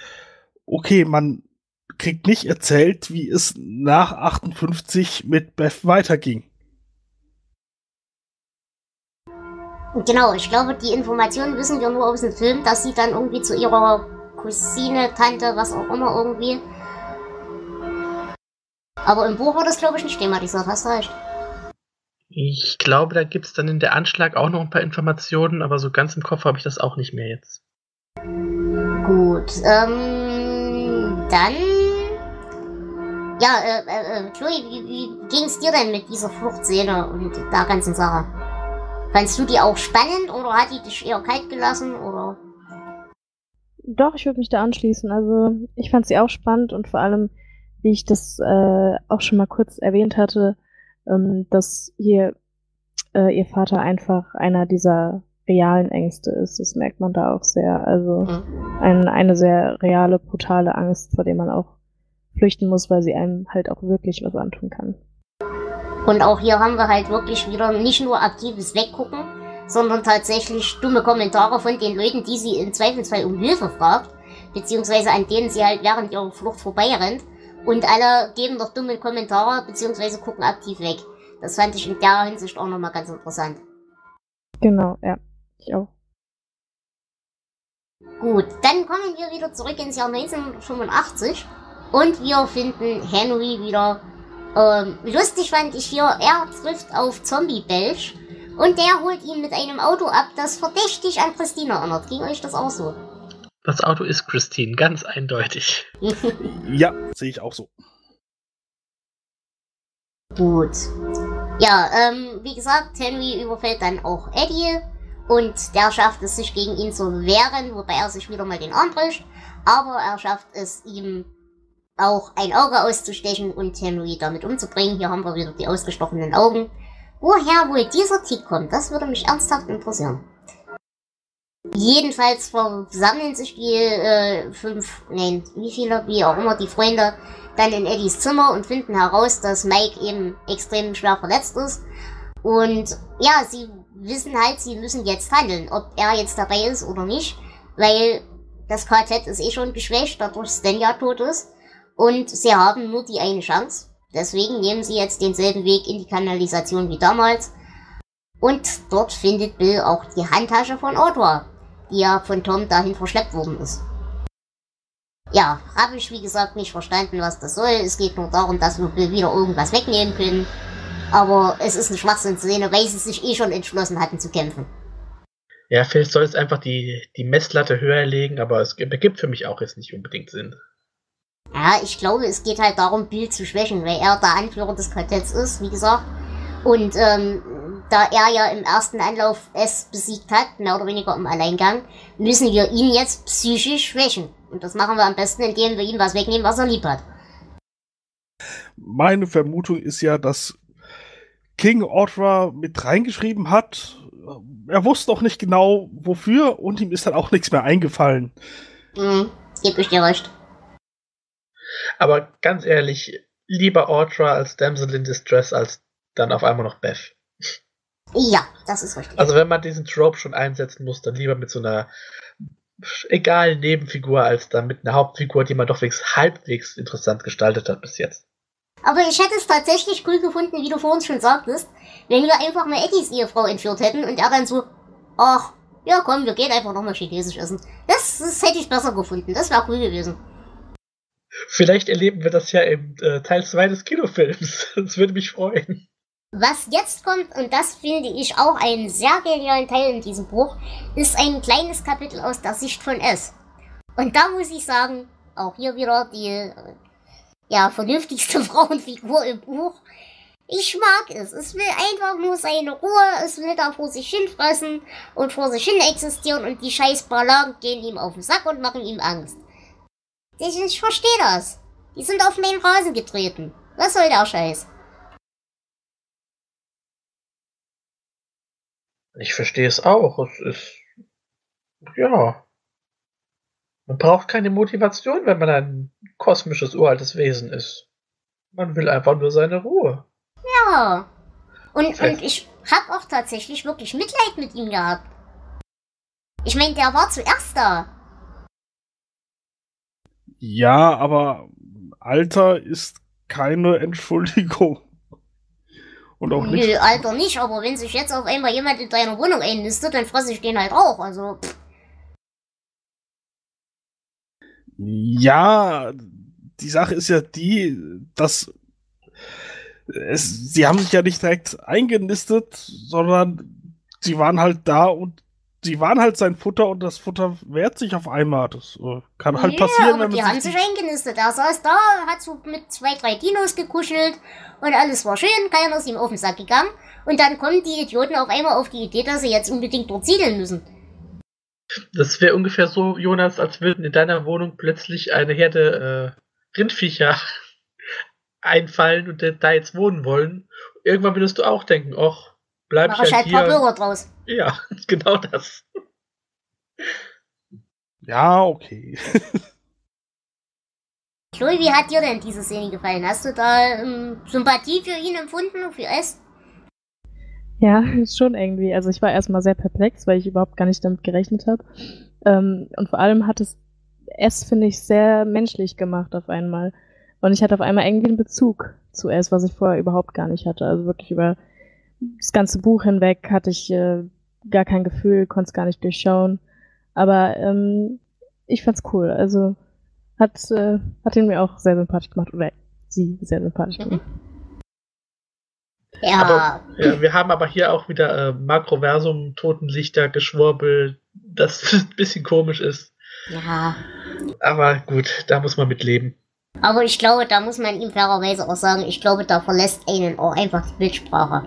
A: okay, man kriegt nicht erzählt, wie es nach 58 mit Beth weiterging.
C: Genau, ich glaube, die Informationen wissen wir nur aus dem Film, dass sie dann irgendwie zu ihrer Cousine, Tante, was auch immer irgendwie. Aber im Buch war das, glaube ich, nicht thematisiert, hast recht.
B: Ich glaube, da gibt es dann in der Anschlag auch noch ein paar Informationen, aber so ganz im Kopf habe ich das auch nicht mehr jetzt.
C: Gut, ähm, dann. Ja, äh, äh, äh, Chloe, wie, wie ging's dir denn mit dieser Fluchtszene und der ganzen Sache? Fandst du die auch spannend oder hat die dich eher kalt gelassen oder?
E: Doch, ich würde mich da anschließen. Also ich fand sie auch spannend und vor allem, wie ich das äh, auch schon mal kurz erwähnt hatte, ähm, dass hier äh, ihr Vater einfach einer dieser realen Ängste ist. Das merkt man da auch sehr. Also
C: Hm.
E: ein, eine sehr reale, brutale Angst, vor der man auch flüchten muss, weil sie einem halt auch wirklich was antun kann.
C: Und auch hier haben wir halt wirklich wieder nicht nur aktives Weggucken, sondern tatsächlich dumme Kommentare von den Leuten, die sie im Zweifelsfall um Hilfe fragt, beziehungsweise an denen sie halt während ihrer Flucht vorbeirennt. Und alle geben noch dumme Kommentare, beziehungsweise gucken aktiv weg. Das fand ich in der Hinsicht auch nochmal ganz interessant.
E: Genau, ja. Ich auch.
C: Gut, dann kommen wir wieder zurück ins Jahr 1985 und wir finden Henry wieder. Ähm, lustig fand ich hier, er trifft auf Zombie Belch und der holt ihn mit einem Auto ab, das verdächtig an Christine erinnert. Ging euch das auch so?
B: Das Auto ist Christine, ganz eindeutig.
A: Ja, sehe ich auch so.
C: Gut. Ja, ähm, wie gesagt, Henry überfällt dann auch Eddie und der schafft es, sich gegen ihn zu wehren, wobei er sich wieder mal den Arm bricht. Aber er schafft es, ihm auch ein Auge auszustechen und Henry damit umzubringen. Hier haben wir wieder die ausgestochenen Augen. Woher wohl dieser Tick kommt, das würde mich ernsthaft interessieren. Jedenfalls versammeln sich die äh, fünf, nein, wie viele, wie auch immer, die Freunde dann in Eddies Zimmer und finden heraus, dass Mike eben extrem schwer verletzt ist. Und ja, sie wissen halt, sie müssen jetzt handeln, ob er jetzt dabei ist oder nicht, weil das Quartett ist eh schon geschwächt, dadurch Stan ja tot ist. Und sie haben nur die eine Chance. Deswegen nehmen sie jetzt denselben Weg in die Kanalisation wie damals. Und dort findet Bill auch die Handtasche von Otto, die ja von Tom dahin verschleppt worden ist. Ja, habe ich wie gesagt nicht verstanden, was das soll. Es geht nur darum, dass wir Bill wieder irgendwas wegnehmen können. Aber es ist eine Schwachsinnsszene, weil sie sich eh schon entschlossen hatten zu kämpfen.
B: Ja, vielleicht soll es einfach die, die Messlatte höher legen, aber es ergibt für mich auch jetzt nicht unbedingt Sinn.
C: Ja, ich glaube, es geht halt darum, Bill zu schwächen, weil er der Anführer des Quartetts ist, wie gesagt. Und ähm, da er ja im ersten Anlauf es besiegt hat, mehr oder weniger im Alleingang, müssen wir ihn jetzt psychisch schwächen. Und das machen wir am besten, indem wir ihm was wegnehmen, was er lieb hat.
A: Meine Vermutung ist ja, dass King Audra mit reingeschrieben hat. Er wusste auch nicht genau wofür und ihm ist dann auch nichts mehr eingefallen.
C: Mhm, gebe ich dir recht.
B: Aber ganz ehrlich, lieber Audra als Damsel in Distress als dann auf einmal noch Beth.
C: Ja, das ist richtig.
B: Also wenn man diesen Trope schon einsetzen muss, dann lieber mit so einer egalen Nebenfigur als dann mit einer Hauptfigur, die man doch wenigstens halbwegs interessant gestaltet hat bis jetzt.
C: Aber ich hätte es tatsächlich cool gefunden, wie du vorhin schon sagtest, wenn wir einfach mal Eddies Ehefrau entführt hätten und er dann so, ach, ja komm, wir gehen einfach nochmal chinesisch essen. Das, das hätte ich besser gefunden. Das wäre cool gewesen.
B: Vielleicht erleben wir das ja im äh, Teil 2 des Kinofilms. Das würde mich freuen.
C: Was jetzt kommt, und das finde ich auch einen sehr genialen Teil in diesem Buch, ist ein kleines Kapitel aus der Sicht von S. Und da muss ich sagen, auch hier wieder die ja, vernünftigste Frauenfigur im Buch. Ich mag es. Es will einfach nur seine Ruhe. Es will da vor sich hin fressen und vor sich hin existieren und die scheiß Balladen gehen ihm auf den Sack und machen ihm Angst. Ich, ich verstehe das. Die sind auf meinen Rasen getreten. Was soll der Scheiß?
B: Ich verstehe es auch. Es ist. Ja. Man braucht keine Motivation, wenn man ein kosmisches, uraltes Wesen ist. Man will einfach nur seine Ruhe.
C: Ja. Und, und ich hab auch tatsächlich wirklich Mitleid mit ihm gehabt. Ich meine, der war zuerst da.
A: Ja, aber Alter ist keine Entschuldigung. Und auch nicht.
C: Nö, Alter nicht, aber wenn sich jetzt auf einmal jemand in deiner Wohnung einnistet, dann fresse ich den halt auch. Also. Pff.
A: Ja, die Sache ist ja die, dass es, sie haben sich ja nicht direkt eingenistet, sondern sie waren halt da und sie waren halt sein Futter und das Futter wehrt sich auf einmal. Das äh, kann halt
C: Ja,
A: passieren,
C: aber
A: wenn
C: die
A: man
C: haben
A: sich
C: sich eingenistet. Er saß da, hat so mit zwei, drei Dinos gekuschelt und alles war schön, keiner ist ihm auf den Sack gegangen. Und dann kommen die Idioten auf einmal auf die Idee, dass sie jetzt unbedingt dort siedeln müssen.
B: Das wäre ungefähr so, Jonas, als würden in deiner Wohnung plötzlich eine Herde äh, Rindviecher einfallen und da jetzt wohnen wollen. Irgendwann würdest du auch denken, ach, bleib
C: Mach
B: ich halt
C: halt ein paar
B: hier.
C: Bürger draus.
B: Ja, genau das.
A: Ja, okay.
C: Chloe, wie hat dir denn diese Szene gefallen? Hast du da ähm, Sympathie für ihn empfunden, für es?
E: Ja, schon irgendwie. Also ich war erstmal sehr perplex, weil ich überhaupt gar nicht damit gerechnet habe. Ähm, und vor allem hat es S, finde ich, sehr menschlich gemacht auf einmal. Und ich hatte auf einmal irgendwie einen Bezug zu S, was ich vorher überhaupt gar nicht hatte. Also wirklich über das ganze Buch hinweg hatte ich äh, gar kein Gefühl, konnte es gar nicht durchschauen. Aber ähm, ich fand's cool. Also hat, äh, hat ihn mir auch sehr sympathisch gemacht. Oder sie sehr sympathisch
C: Mhm.
E: gemacht.
C: Ja,
B: Aber, ja, wir haben aber hier auch wieder äh, Makroversum, Totenlichter, Geschwurbel, das ein bisschen komisch ist.
C: ja.
B: Aber gut, da muss man mit leben.
C: Aber ich glaube, da muss man ihm fairerweise auch sagen, ich glaube, da verlässt einen auch einfach die Bildsprache.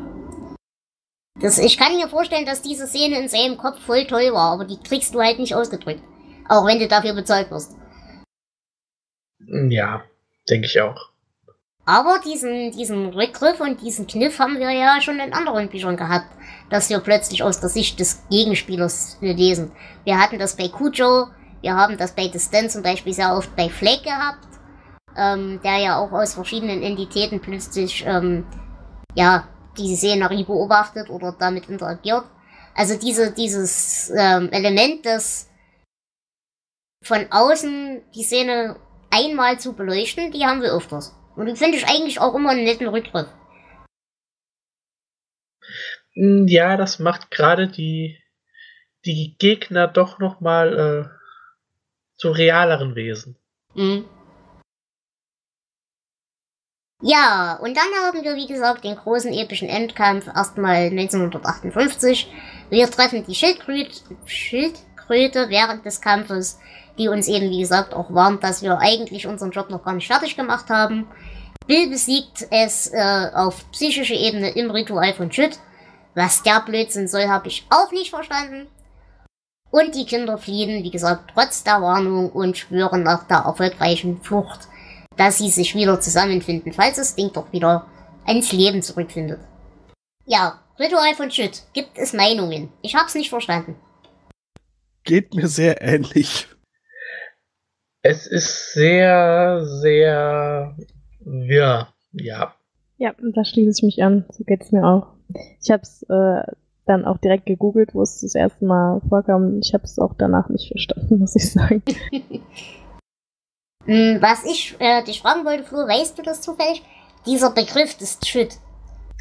C: Das, ich kann mir vorstellen, dass diese Szene in seinem Kopf voll toll war, aber die kriegst du halt nicht ausgedrückt. Auch wenn du dafür bezahlt wirst.
B: Ja, denke ich auch.
C: Aber diesen, diesen Rückgriff und diesen Kniff haben wir ja schon in anderen Büchern gehabt, dass wir plötzlich aus der Sicht des Gegenspielers lesen. Wir hatten das bei Kujo, wir haben das bei Distant zum Beispiel sehr oft bei Flake gehabt, ähm, der ja auch aus verschiedenen Entitäten plötzlich ähm, ja, die Szenerie beobachtet oder damit interagiert. Also diese, dieses ähm, Element des von außen die Szene einmal zu beleuchten, die haben wir öfters. Und die finde ich eigentlich auch immer einen netten Rückgriff.
B: Hm, Ja, das macht gerade die, die Gegner doch noch mal äh, zu realeren Wesen.
C: Mhm. Ja, und dann haben wir, wie gesagt, den großen epischen Endkampf erstmal 1958. Wir treffen die Schildkröte, Schildkröte während des Kampfes, die uns eben, wie gesagt, auch warnt, dass wir eigentlich unseren Job noch gar nicht fertig gemacht haben. Bill besiegt es äh, auf psychischer Ebene im Ritual von Schütt. Was der Blödsinn soll, habe ich auch nicht verstanden. Und die Kinder fliehen, wie gesagt, trotz der Warnung und schwören nach der erfolgreichen Flucht, dass sie sich wieder zusammenfinden, falls das Ding doch wieder ans Leben zurückfindet. Ja, Ritual von Schütt. Gibt es Meinungen? Ich hab's nicht verstanden.
A: Geht mir sehr ähnlich.
B: Es ist sehr, sehr wirr. Ja.
E: Ja, da schließe ich mich an. So geht's mir auch. Ich habe es äh, dann auch direkt gegoogelt, wo es das erste Mal vorkam. Ich habe es auch danach nicht verstanden, muss ich sagen.
C: Hm, Was ich äh, dich fragen wollte, Flo, weißt du das zufällig? Dieser Begriff des Schütt.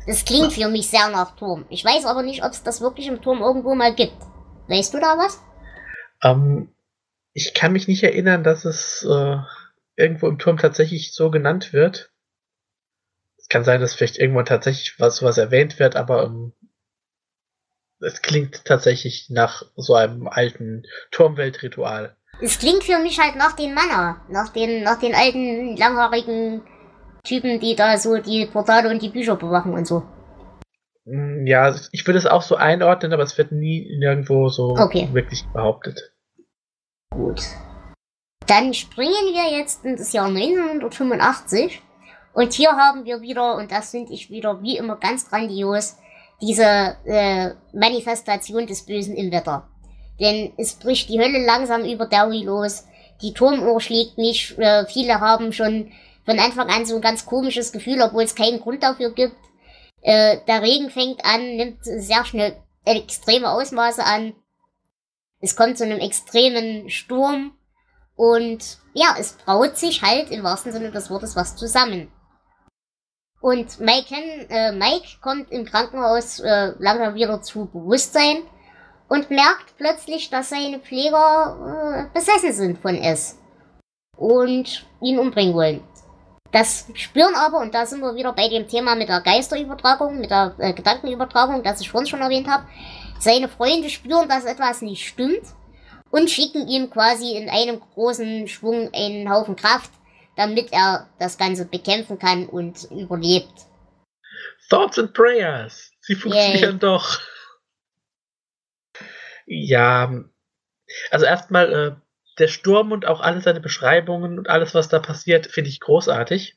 C: Das klingt für mich sehr nach Turm. Ich weiß aber nicht, ob es das wirklich im Turm irgendwo mal gibt. Weißt du da was?
B: Ähm, ich kann mich nicht erinnern, dass es äh, irgendwo im Turm tatsächlich so genannt wird. Es kann sein, dass vielleicht irgendwann tatsächlich was, was erwähnt wird, aber ähm, es klingt tatsächlich nach so einem alten Turmweltritual.
C: Es klingt für mich halt nach den Manner. Nach den, nach den alten, langhaarigen Typen, die da so die Portale und die Bücher bewachen und so.
B: Mm, Ja, ich würde es auch so einordnen, aber es wird nie nirgendwo so
C: Okay.
B: wirklich behauptet.
C: Gut. Dann springen wir jetzt in das Jahr 1985. Und hier haben wir wieder, und das finde ich wieder wie immer ganz grandios, diese äh, Manifestation des Bösen im Wetter. Denn es bricht die Hölle langsam über Derry los. Die Turmuhr schlägt nicht. Äh, viele haben schon von Anfang an so ein ganz komisches Gefühl, obwohl es keinen Grund dafür gibt. Äh, der Regen fängt an, nimmt sehr schnell extreme Ausmaße an. Es kommt zu einem extremen Sturm. Und ja, es braut sich halt im wahrsten Sinne des Wortes was zusammen. Und Mike, äh, Mike kommt im Krankenhaus äh, langsam wieder zu Bewusstsein und merkt plötzlich, dass seine Pfleger äh, besessen sind von S und ihn umbringen wollen. Das spüren aber, und da sind wir wieder bei dem Thema mit der Geisterübertragung, mit der äh, Gedankenübertragung, das ich vorhin schon erwähnt habe, seine Freunde spüren, dass etwas nicht stimmt und schicken ihm quasi in einem großen Schwung einen Haufen Kraft, damit er das Ganze bekämpfen kann und überlebt.
B: Thoughts and Prayers. Sie funktionieren doch. Ja, also erstmal äh, der Sturm und auch alle seine Beschreibungen und alles, was da passiert, finde ich großartig.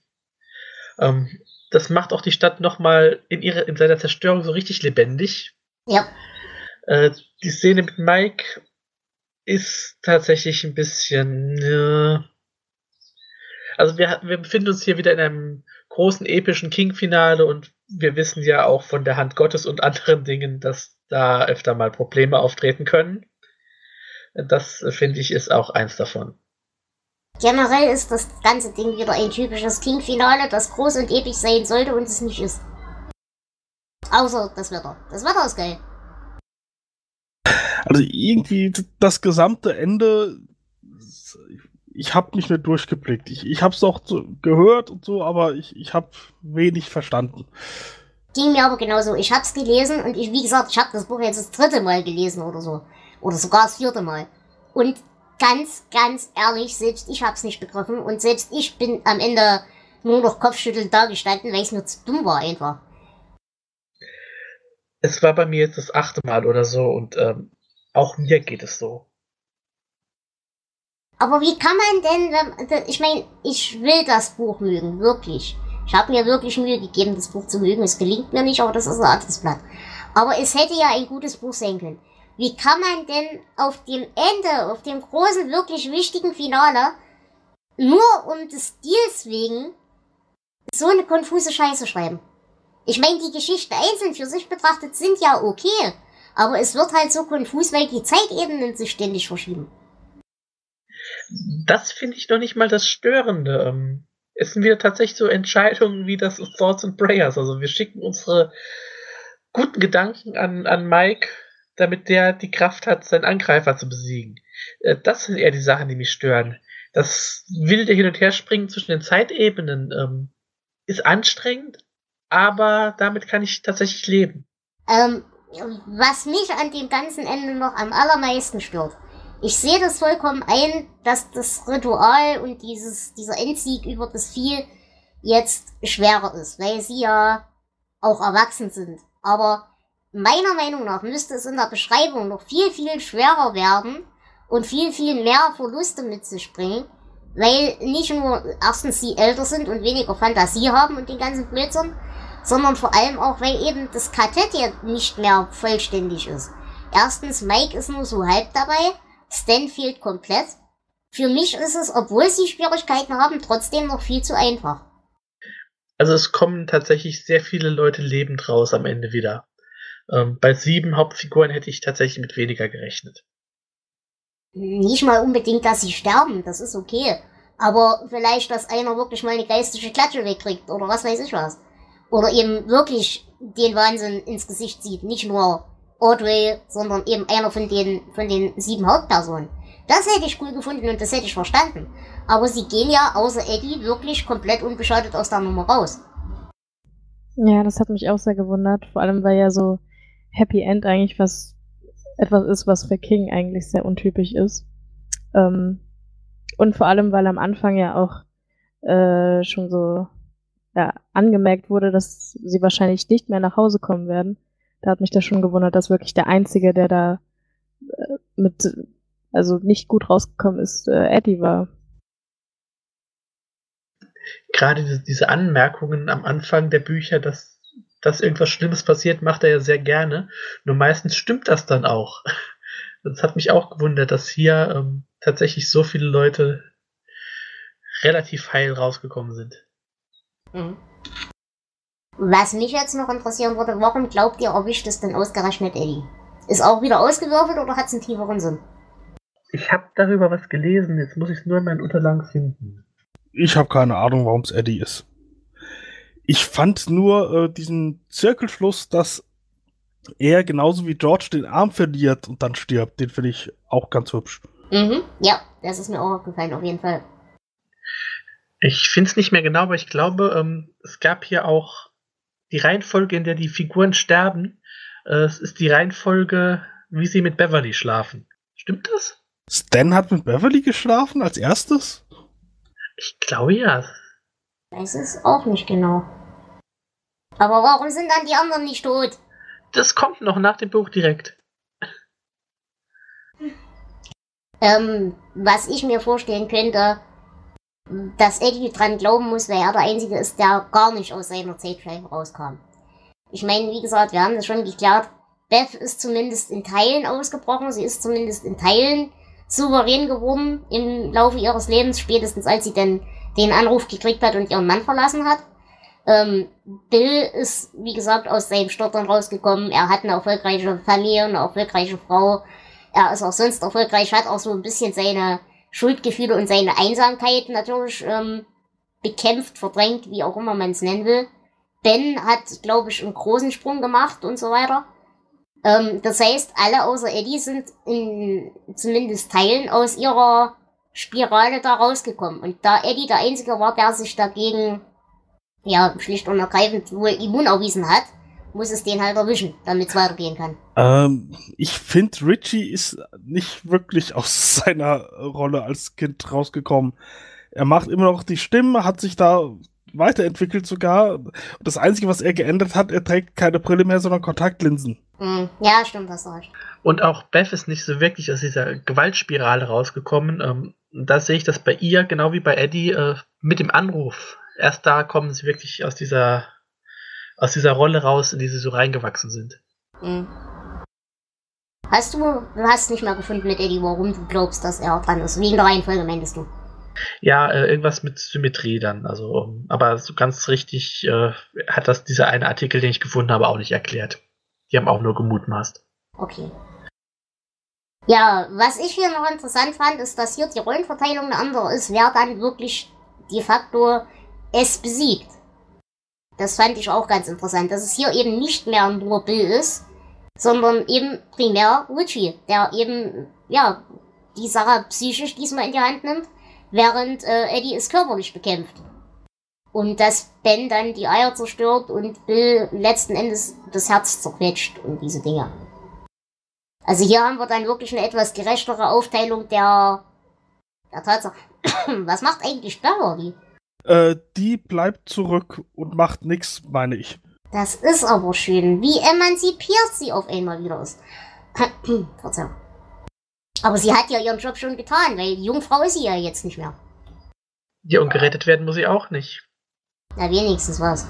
B: Ähm, das macht auch die Stadt nochmal in, ihrer- in seiner Zerstörung so richtig lebendig.
C: Ja,
B: Äh, die Szene mit Mike ist tatsächlich ein bisschen. Äh, also wir, wir befinden uns hier wieder in einem großen epischen King-Finale und wir wissen ja auch von der Hand Gottes und anderen Dingen, dass da öfter mal Probleme auftreten können. Das äh, finde ich ist auch eins davon.
C: generell ist das ganze Ding wieder ein typisches King-Finale, das groß und episch sein sollte und es nicht ist. Außer das Wetter. Das Wetter ist geil.
A: Also irgendwie das gesamte Ende, ich habe mich nicht durchgeblickt. Ich, ich habe es auch so gehört und so, aber ich, ich habe wenig verstanden.
C: Ging mir aber genauso. Ich habe es gelesen und ich, wie gesagt, ich habe das Buch jetzt das dritte Mal gelesen oder so. Oder sogar das vierte Mal. Und ganz, ganz ehrlich, selbst ich habe es nicht begriffen und selbst ich bin am Ende nur noch kopfschüttelnd dagestanden, weil es mir zu dumm war einfach.
B: Es war bei mir jetzt das achte Mal oder so und ähm, auch mir geht es so.
C: Aber wie kann man denn, ich meine, ich will das Buch mögen, wirklich. Ich habe mir wirklich Mühe gegeben, das Buch zu mögen. Es gelingt mir nicht, aber das ist ein anderes Blatt. Aber es hätte ja ein gutes Buch sein können. Wie kann man denn auf dem Ende, auf dem großen, wirklich wichtigen Finale, nur um des Deals wegen, so eine konfuse Scheiße schreiben? Ich meine, die Geschichten einzeln für sich betrachtet sind ja okay, aber es wird halt so konfus, weil die Zeitebenen sich ständig verschieben.
B: Das finde ich noch nicht mal das Störende. Ähm, es sind wieder tatsächlich so Entscheidungen wie das Thoughts and Prayers. Also wir schicken unsere guten Gedanken an, an Mike, damit der die Kraft hat, seinen Angreifer zu besiegen. Äh, das sind eher die Sachen, die mich stören. Das wilde Hin- und Herspringen zwischen den Zeitebenen ähm, ist anstrengend, aber damit kann ich tatsächlich leben.
C: Ähm, was mich an dem ganzen Ende noch am allermeisten stört. Ich sehe das vollkommen ein, dass das Ritual und dieses, dieser Endsieg über das Vieh jetzt schwerer ist, weil sie ja auch erwachsen sind. Aber meiner Meinung nach müsste es in der Beschreibung noch viel, viel schwerer werden und viel, viel mehr Verluste mit sich bringen, weil nicht nur erstens sie älter sind und weniger Fantasie haben und den ganzen Blödsinn, sondern vor allem auch, weil eben das Quartett ja nicht mehr vollständig ist. Erstens, Mike ist nur so halb dabei, Stan fehlt komplett. Für mich ist es, obwohl sie Schwierigkeiten haben, trotzdem noch viel zu einfach.
B: Also es kommen tatsächlich sehr viele Leute lebend raus am Ende wieder. Ähm, bei sieben Hauptfiguren hätte ich tatsächlich mit weniger gerechnet.
C: Nicht mal unbedingt, dass sie sterben, das ist okay. Aber vielleicht, dass einer wirklich mal eine geistige Klatsche wegkriegt oder was weiß ich was oder eben wirklich den Wahnsinn ins Gesicht sieht. Nicht nur Audrey, sondern eben einer von den, von den sieben Hauptpersonen. Das hätte ich cool gefunden und das hätte ich verstanden. Aber sie gehen ja außer Eddie wirklich komplett unbeschadet aus der Nummer raus.
E: Ja, das hat mich auch sehr gewundert. Vor allem, weil ja so Happy End eigentlich was etwas ist, was für King eigentlich sehr untypisch ist. Ähm, und vor allem, weil am Anfang ja auch äh, schon so ja, angemerkt wurde, dass sie wahrscheinlich nicht mehr nach Hause kommen werden. Da hat mich das schon gewundert, dass wirklich der Einzige, der da äh, mit, also nicht gut rausgekommen ist, äh, Eddie war.
B: Gerade diese, diese Anmerkungen am Anfang der Bücher, dass, dass irgendwas Schlimmes passiert, macht er ja sehr gerne. Nur meistens stimmt das dann auch. Das hat mich auch gewundert, dass hier ähm, tatsächlich so viele Leute relativ heil rausgekommen sind.
C: Mhm. Was mich jetzt noch interessieren würde, warum glaubt ihr, erwischt es denn ausgerechnet Eddie? Ist auch wieder ausgewürfelt oder hat es einen tieferen Sinn?
B: Ich habe darüber was gelesen, jetzt muss ich es nur in meinen Unterlagen finden.
A: Ich habe keine Ahnung, warum es Eddie ist. Ich fand nur äh, diesen Zirkelschluss, dass er genauso wie George den Arm verliert und dann stirbt. Den finde ich auch ganz hübsch.
C: Mhm, ja, das ist mir auch aufgefallen, auf jeden Fall.
B: Ich finde es nicht mehr genau, aber ich glaube, ähm, es gab hier auch die Reihenfolge, in der die Figuren sterben. Äh, es ist die Reihenfolge, wie sie mit Beverly schlafen. Stimmt das?
A: Stan hat mit Beverly geschlafen als erstes?
B: Ich glaube ja.
C: Weiß es auch nicht genau. Aber warum sind dann die anderen nicht tot?
B: Das kommt noch nach dem Buch direkt.
C: Ähm, was ich mir vorstellen könnte, dass Eddie dran glauben muss, weil er der Einzige ist, der gar nicht aus seiner Zeitschleife rauskam. Ich meine, wie gesagt, wir haben das schon geklärt. Beth ist zumindest in Teilen ausgebrochen, sie ist zumindest in Teilen souverän geworden im Laufe ihres Lebens, spätestens als sie denn den Anruf gekriegt hat und ihren Mann verlassen hat. Ähm, Bill ist, wie gesagt, aus seinem Stottern rausgekommen. Er hat eine erfolgreiche Familie, eine erfolgreiche Frau. Er ist auch sonst erfolgreich, hat auch so ein bisschen seine Schuldgefühle und seine Einsamkeit natürlich ähm, bekämpft, verdrängt, wie auch immer man es nennen will. Ben hat, glaube ich, einen großen Sprung gemacht und so weiter. Ähm, das heißt, alle außer Eddie sind in zumindest Teilen aus ihrer Spirale da rausgekommen. Und da Eddie der Einzige war, der sich dagegen ja schlicht und ergreifend wohl immun erwiesen hat, muss es den halt erwischen, damit es weitergehen kann.
A: Ähm, ich finde, Richie ist nicht wirklich aus seiner Rolle als Kind rausgekommen. Er macht immer noch die Stimme, hat sich da weiterentwickelt sogar. Das Einzige, was er geändert hat, er trägt keine Brille mehr, sondern Kontaktlinsen.
C: Hm, ja, stimmt, das recht.
B: Und auch Beth ist nicht so wirklich aus dieser Gewaltspirale rausgekommen. Ähm, da sehe ich das bei ihr, genau wie bei Eddie, äh, mit dem Anruf. Erst da kommen sie wirklich aus dieser, aus dieser Rolle raus, in die sie so reingewachsen sind.
C: Hm. Hast du, du hast nicht mehr gefunden mit Eddie, warum du glaubst, dass er dran ist. Wegen der Reihenfolge, meintest du?
B: Ja, äh, irgendwas mit Symmetrie dann. Also, um, aber so ganz richtig äh, hat das dieser eine Artikel, den ich gefunden habe, auch nicht erklärt. Die haben auch nur gemutmaßt.
C: Okay. Ja, was ich hier noch interessant fand, ist, dass hier die Rollenverteilung eine andere ist, wer dann wirklich de facto es besiegt. Das fand ich auch ganz interessant, dass es hier eben nicht mehr nur Bill ist, sondern eben primär Richie, der eben, ja, die Sache psychisch diesmal in die Hand nimmt, während äh, Eddie es körperlich bekämpft. Und dass Ben dann die Eier zerstört und Bill letzten Endes das Herz zerquetscht und diese Dinge. Also hier haben wir dann wirklich eine etwas gerechtere Aufteilung der, der Tatsache. Was macht eigentlich Beverly?
A: Äh, die bleibt zurück und macht nix, meine ich.
C: Das ist aber schön. Wie emanzipiert sie auf einmal wieder ist. Verzeihung. Aber sie hat ja ihren Job schon getan, weil Jungfrau ist sie ja jetzt nicht mehr.
B: Ja, und gerettet werden muss sie auch nicht.
C: Na, wenigstens was.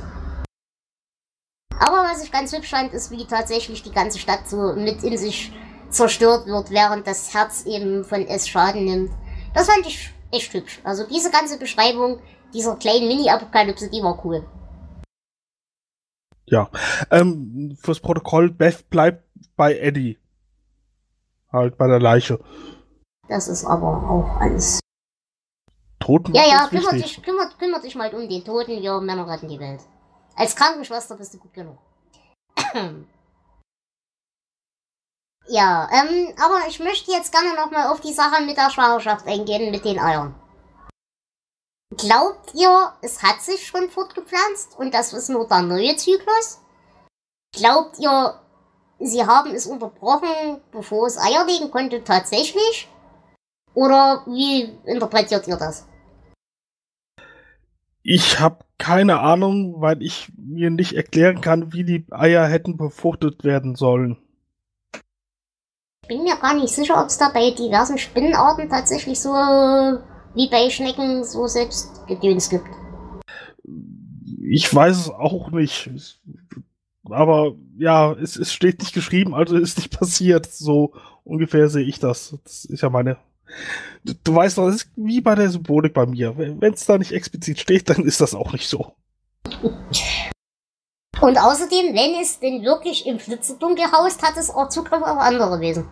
C: Aber was ich ganz hübsch fand, ist, wie tatsächlich die ganze Stadt so mit in sich zerstört wird, während das Herz eben von es Schaden nimmt. Das fand ich echt hübsch. Also diese ganze Beschreibung dieser kleinen Mini-Apokalypse, die war cool.
A: Ja. Ähm, fürs Protokoll, Beth bleibt bei Eddie. Halt bei der Leiche.
C: Das ist aber auch alles.
A: Toten
C: Ja, ja, kümmert
A: wichtig.
C: dich, kümmert, kümmert dich mal um den Toten, wir Männer retten die Welt. Als Krankenschwester bist du gut genug. ja, ähm, aber ich möchte jetzt gerne nochmal auf die Sache mit der Schwangerschaft eingehen, mit den Eiern. Glaubt ihr, es hat sich schon fortgepflanzt und das ist nur der neue Zyklus? Glaubt ihr, sie haben es unterbrochen, bevor es Eier legen konnte, tatsächlich? Oder wie interpretiert ihr das?
A: Ich habe keine Ahnung, weil ich mir nicht erklären kann, wie die Eier hätten befruchtet werden sollen.
C: Ich bin mir gar nicht sicher, ob es da bei diversen Spinnenarten tatsächlich so wie bei Schnecken so Selbstgedöns gibt.
A: Ich weiß es auch nicht. Aber ja, es, es steht nicht geschrieben, also ist nicht passiert. So ungefähr sehe ich das. Das ist ja meine. Du, du weißt doch, das ist wie bei der Symbolik bei mir. Wenn es da nicht explizit steht, dann ist das auch nicht so.
C: Und außerdem, wenn es denn wirklich im Flitzerdunkel haust, hat es auch Zugriff auf andere Wesen.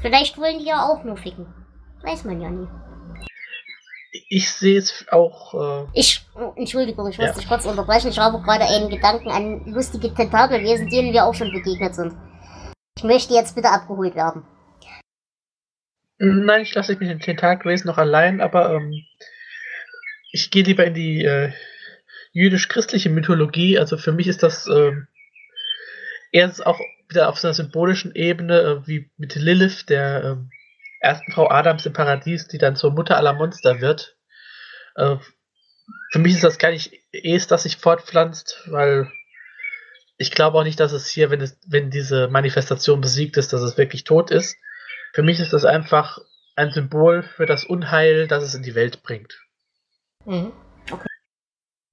C: Vielleicht wollen die ja auch nur ficken. Weiß man ja nie.
B: Ich sehe es auch. Äh,
C: Ich, Entschuldigung, ich muss
B: Ja.
C: dich kurz unterbrechen. Ich habe gerade einen Gedanken an lustige Tentakelwesen, denen wir auch schon begegnet sind. Ich möchte jetzt bitte abgeholt werden.
B: nein, ich lasse mich mit den Tentakelwesen noch allein, aber ähm, ich gehe lieber in die äh, jüdisch-christliche Mythologie. Also für mich ist das ähm, eher auch wieder auf so einer symbolischen Ebene, äh, wie mit Lilith, der ähm, ersten Frau Adams im Paradies, die dann zur Mutter aller Monster wird. Äh, für mich ist das gar nicht es, das sich fortpflanzt, weil ich glaube auch nicht, dass es hier, wenn, es, wenn diese Manifestation besiegt ist, dass es wirklich tot ist. Für mich ist das einfach ein Symbol für das Unheil, das es in die Welt bringt.
C: Mhm.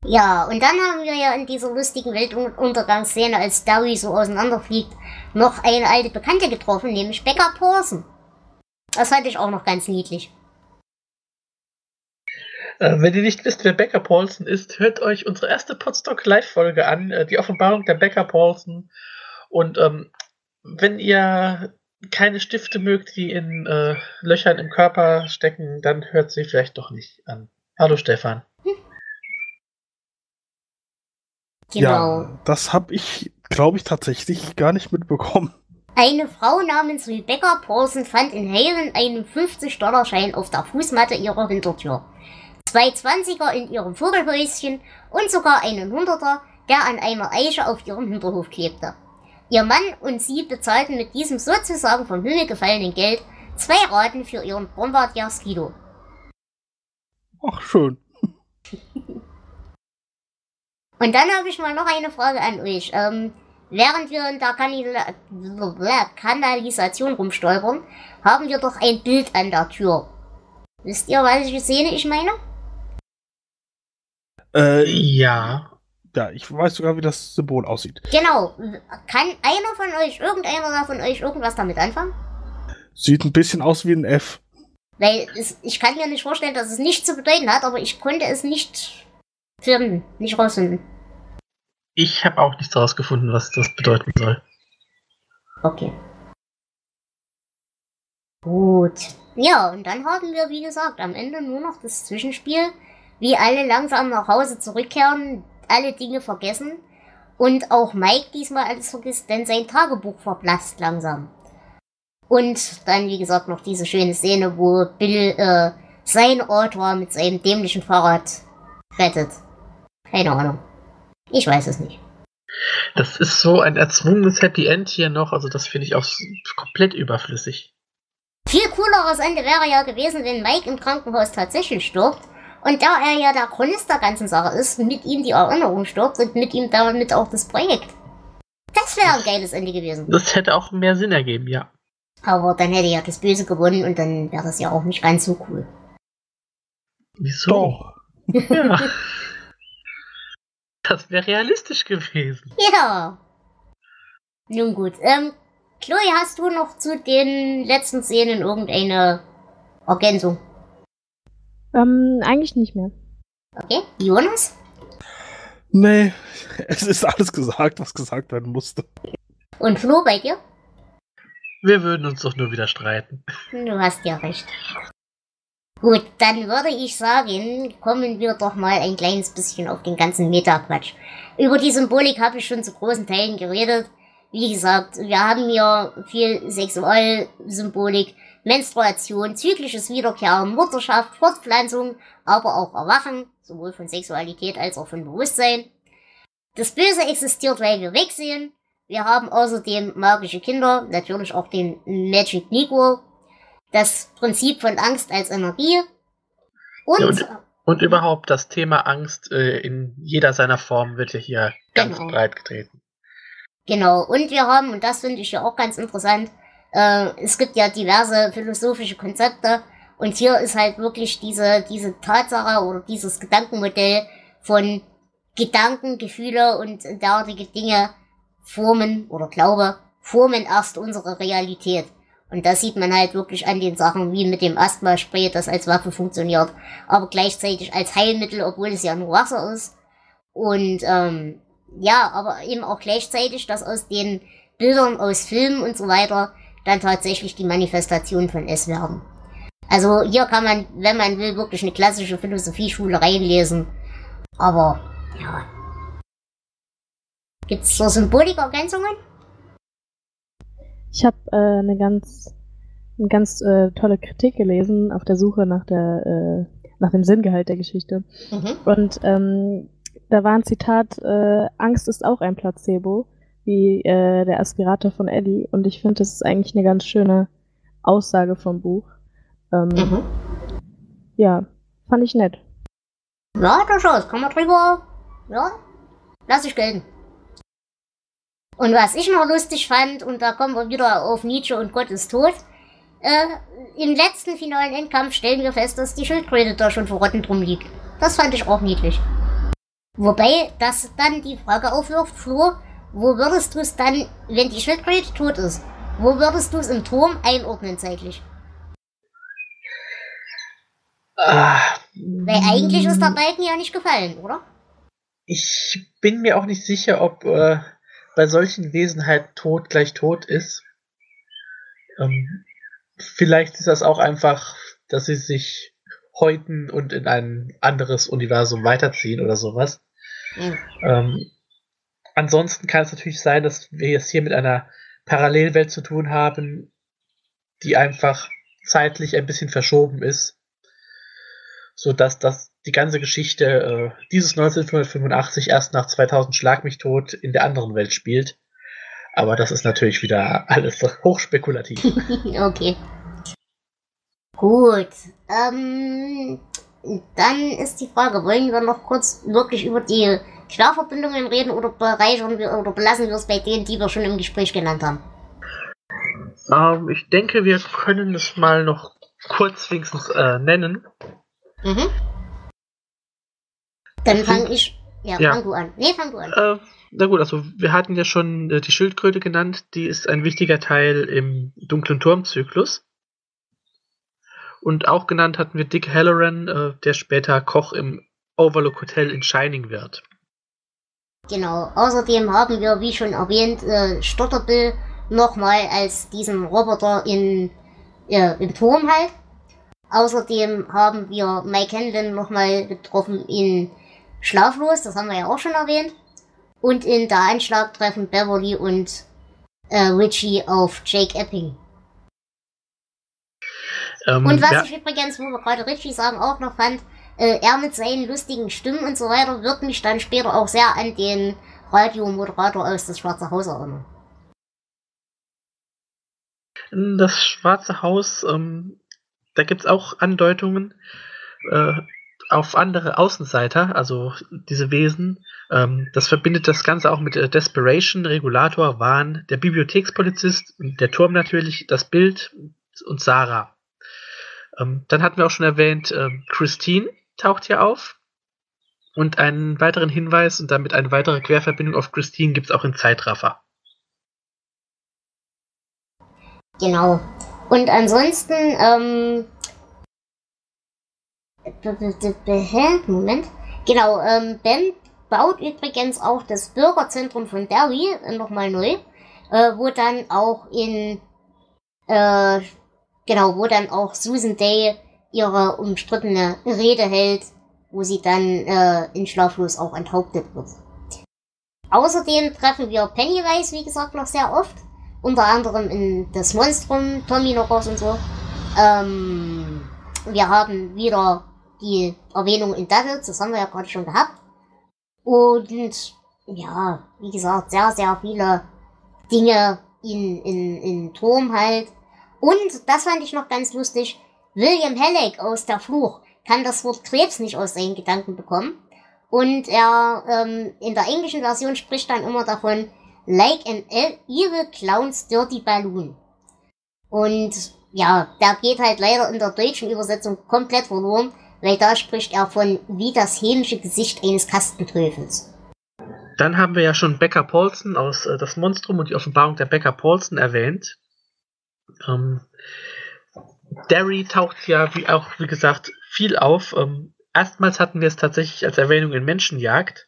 C: Ja, und dann haben wir ja in dieser lustigen Weltuntergangsszene, als Dowie so auseinanderfliegt, noch eine alte Bekannte getroffen, nämlich Becca Pawson. Das fand ich auch noch ganz niedlich.
B: Äh, wenn ihr nicht wisst, wer Becca Paulson ist, hört euch unsere erste Podstock Live-Folge an, äh, die Offenbarung der Becca Paulson. Und ähm, wenn ihr keine Stifte mögt, die in äh, Löchern im Körper stecken, dann hört sie vielleicht doch nicht an. Hallo Stefan.
C: Genau.
A: Ja, das habe ich glaube ich, tatsächlich gar nicht mitbekommen.
C: Eine Frau namens Rebecca Paulson fand in Halen einen 50-Dollar-Schein auf der Fußmatte ihrer Hintertür. Zwei Zwanziger in ihrem Vogelhäuschen und sogar einen Hunderter, der an einer Eiche auf ihrem Hinterhof klebte. Ihr Mann und sie bezahlten mit diesem sozusagen vom Himmel gefallenen Geld zwei Raten für ihren Bombardier Skido.
A: Ach, schön.
C: Und dann habe ich mal noch eine Frage an euch. Ähm, während wir in der Kanal Kanalisation rumstolpern, haben wir doch ein Bild an der Tür. Wisst ihr, welche Szene ich meine?
A: Äh,
B: Ja.
A: ja, ich weiß sogar, wie das Symbol aussieht.
C: Genau. Kann einer von euch, irgendeiner von euch irgendwas damit anfangen?
A: Sieht ein bisschen aus wie ein F.
C: Weil es, ich kann mir nicht vorstellen, dass es nichts zu bedeuten hat, aber ich konnte es nicht finden, nicht rausfinden.
B: Ich habe auch nichts herausgefunden, was das bedeuten soll.
C: Okay. Gut. Ja, und dann haben wir, wie gesagt, am Ende nur noch das Zwischenspiel, wie alle langsam nach Hause zurückkehren, alle Dinge vergessen und auch Mike diesmal alles vergisst, denn sein Tagebuch verblasst langsam. Und dann, wie gesagt, noch diese schöne Szene, wo Bill äh, sein Autor mit seinem dämlichen Fahrrad rettet. Keine Ahnung. Ich weiß es nicht.
B: Das ist so ein erzwungenes Happy End hier noch, also das finde ich auch s- komplett überflüssig.
C: Viel cooleres Ende wäre ja gewesen, wenn Mike im Krankenhaus tatsächlich stirbt und da er ja der Chronist der ganzen Sache ist, mit ihm die Erinnerung stirbt und mit ihm damit auch das Projekt. Das wäre ein geiles Ende gewesen.
B: Das hätte auch mehr Sinn ergeben, ja.
C: Aber dann hätte ja das Böse gewonnen und dann wäre das ja auch nicht ganz so cool.
B: Wieso?
A: Doch.
B: Ja. Das wäre realistisch gewesen.
C: Ja. Nun gut. Ähm, Chloe, hast du noch zu den letzten Szenen irgendeine Ergänzung?
E: Ähm, eigentlich nicht mehr.
C: Okay. Jonas?
A: Nee, es ist alles gesagt, was gesagt werden musste.
C: Und Flo bei dir?
B: Wir würden uns doch nur wieder streiten.
C: Du hast ja recht. Gut, dann würde ich sagen, kommen wir doch mal ein kleines bisschen auf den ganzen Meta-Quatsch. Über die Symbolik habe ich schon zu großen Teilen geredet. Wie gesagt, wir haben hier viel Sexualsymbolik, Menstruation, zyklisches Wiederkehren, Mutterschaft, Fortpflanzung, aber auch Erwachen, sowohl von Sexualität als auch von Bewusstsein. Das Böse existiert, weil wir wegsehen. Wir haben außerdem magische Kinder, natürlich auch den Magic Negro, das Prinzip von Angst als Energie und,
B: Ja, und- Und überhaupt das Thema Angst äh, in jeder seiner Formen wird ja hier ganz
C: Genau.
B: breit getreten.
C: genau, und wir haben, und das finde ich ja auch ganz interessant, äh, es gibt ja diverse philosophische Konzepte und hier ist halt wirklich diese, diese Tatsache oder dieses Gedankenmodell von Gedanken, Gefühle und derartige Dinge formen oder Glaube, formen erst unsere Realität. Und das sieht man halt wirklich an den Sachen wie mit dem Asthma-Spray, das als Waffe funktioniert, aber gleichzeitig als Heilmittel, obwohl es ja nur Wasser ist. Und ähm, ja, aber eben auch gleichzeitig, dass aus den Bildern aus Filmen und so weiter dann tatsächlich die Manifestation von S werden. Also hier kann man, wenn man will, wirklich eine klassische Philosophieschule reinlesen. Aber ja. Gibt's zur Symbolik Ergänzungen?
E: Ich habe äh, eine ganz, eine ganz äh, tolle Kritik gelesen auf der Suche nach der, äh, nach dem Sinngehalt der Geschichte.
C: Mhm.
E: Und ähm, da war ein Zitat: äh, Angst ist auch ein Placebo, wie äh, der Aspirator von Ellie. Und ich finde, das ist eigentlich eine ganz schöne Aussage vom Buch. Ähm,
C: Mhm.
E: Ja, fand ich nett.
C: Ja, durchaus. Kann man drüber. Ja, lass ich gelten. Und was ich noch lustig fand, und da kommen wir wieder auf Nietzsche und Gott ist tot, äh, im letzten finalen Endkampf stellen wir fest, dass die Schildkröte da schon verrottend rumliegt. Das fand ich auch niedlich. Wobei das dann die Frage aufwirft, Flo, wo würdest du es dann, wenn die Schildkröte tot ist, wo würdest du es im Turm einordnen zeitlich?
B: Ah,
C: Weil eigentlich ist der Balken ja nicht gefallen, oder?
B: Ich bin mir auch nicht sicher, ob äh, bei solchen Wesen halt tot gleich tot ist. Ähm, vielleicht ist das auch einfach, dass sie sich häuten und in ein anderes Universum weiterziehen oder sowas.
C: Mhm.
B: Ähm, ansonsten kann es natürlich sein, dass wir es hier mit einer Parallelwelt zu tun haben, die einfach zeitlich ein bisschen verschoben ist, sodass das die ganze Geschichte äh, dieses 1985 erst nach 2000 Schlag mich tot in der anderen Welt spielt. Aber das ist natürlich wieder alles hochspekulativ.
C: okay. Gut. Ähm, dann ist die Frage, wollen wir noch kurz wirklich über die Querverbindungen reden oder bereichern wir oder belassen wir es bei denen, die wir schon im Gespräch genannt haben?
B: Ähm, ich denke, wir können es mal noch kurz wenigstens äh, nennen.
C: Mhm. Dann fange ich. Ja, ja, fang du an. Nee, fang du an.
B: Äh, na gut, also wir hatten ja schon äh, die Schildkröte genannt, die ist ein wichtiger Teil im dunklen Turmzyklus. Und auch genannt hatten wir Dick Halloran, äh, der später Koch im Overlook Hotel in Shining wird.
C: Genau, außerdem haben wir, wie schon erwähnt, äh, Stotterbill nochmal als diesen Roboter in, äh, im Turm halt. Außerdem haben wir Mike Hanlon nochmal getroffen in Schlaflos, das haben wir ja auch schon erwähnt. Und in der Anschlag treffen Beverly und äh, Richie auf Jake Epping. Ähm, und was ja. ich übrigens, wo wir gerade Richie sagen, auch noch fand, äh, er mit seinen lustigen Stimmen und so weiter wird mich dann später auch sehr an den Radiomoderator aus das Schwarze Haus erinnern.
B: Das Schwarze Haus, ähm, da gibt es auch Andeutungen äh, auf andere Außenseiter, also diese Wesen. Ähm, das verbindet das Ganze auch mit äh, Desperation, Regulator, Wahn, der Bibliothekspolizist, der Turm natürlich, das Bild und Sarah. Ähm, dann hatten wir auch schon erwähnt, äh, Christine taucht hier auf. Und einen weiteren Hinweis und damit eine weitere Querverbindung auf Christine gibt es auch in Zeitraffer.
C: Genau. Und ansonsten, ähm, Moment. Genau, ähm, Ben baut übrigens auch das Bürgerzentrum von Derry äh, nochmal neu, äh, wo dann auch in, äh, genau, wo dann auch Susan Day ihre umstrittene Rede hält, wo sie dann äh, in Schlaflos auch enthauptet wird. Außerdem treffen wir Pennywise, wie gesagt, noch sehr oft. Unter anderem in das Monstrum, Tommy noch raus und so. Ähm, wir haben wieder die Erwähnung in Devils, das haben wir ja gerade schon gehabt. Und ja, wie gesagt, sehr, sehr viele Dinge in, in, in Turm halt. Und das fand ich noch ganz lustig. William Halleck aus Der Fluch kann das Wort Krebs nicht aus seinen Gedanken bekommen. Und er ähm, in der englischen Version spricht dann immer davon, like an evil clown's dirty balloon. Und ja, der geht halt leider in der deutschen Übersetzung komplett verloren, weil da spricht er von wie das hämische Gesicht eines Kastenteufels.
B: Dann haben wir ja schon Becca Paulson aus äh, Das Monstrum und die Offenbarung der Becca Paulson erwähnt. Ähm, Derry taucht ja, wie auch, wie gesagt, viel auf. Ähm, erstmals hatten wir es tatsächlich als Erwähnung in Menschenjagd.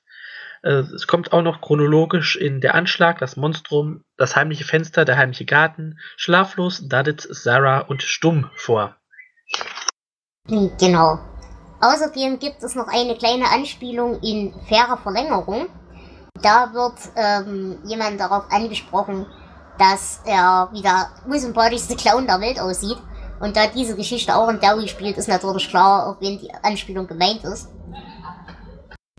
B: Äh, es kommt auch noch chronologisch in Der Anschlag, Das Monstrum, Das heimliche Fenster, Der heimliche Garten, Schlaflos, Dadit, Sarah und Stumm vor.
C: Genau. Außerdem gibt es noch eine kleine Anspielung in faire Verlängerung. Da wird ähm, jemand darauf angesprochen, dass er wie der unsympathischste Clown der Welt aussieht. Und da diese Geschichte auch in Derry spielt, ist natürlich klar, auf wen die Anspielung gemeint ist.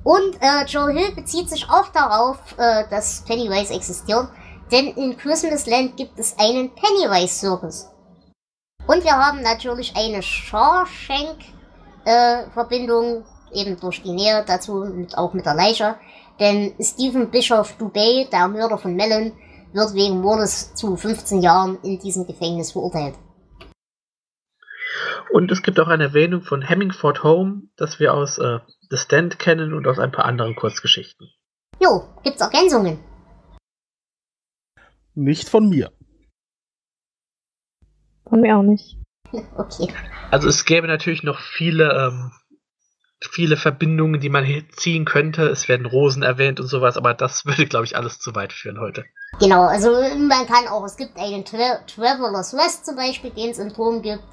C: Und äh, Joe Hill bezieht sich auch darauf, äh, dass Pennywise existiert, denn in Christmas Land gibt es einen Pennywise Circus. Und wir haben natürlich eine Shawshank äh, Verbindung, eben durch die Nähe dazu, mit, auch mit der Leiche. Denn Stephen Bischoff Dubay, der Mörder von Mellon, wird wegen Mordes zu 15 Jahren in diesem Gefängnis verurteilt.
B: Und es gibt auch eine Erwähnung von Hemmingford Home, das wir aus äh, The Stand kennen und aus ein paar anderen Kurzgeschichten.
C: Jo, gibt's Ergänzungen?
A: Nicht von mir.
E: Von mir auch nicht.
C: Okay.
B: Also es gäbe natürlich noch viele, ähm, viele Verbindungen, die man hier ziehen könnte. Es werden Rosen erwähnt und sowas, aber das würde, glaube ich, alles zu weit führen heute.
C: Genau, also man kann auch, es gibt einen Tra Traveler's West zum Beispiel, den es im Turm gibt.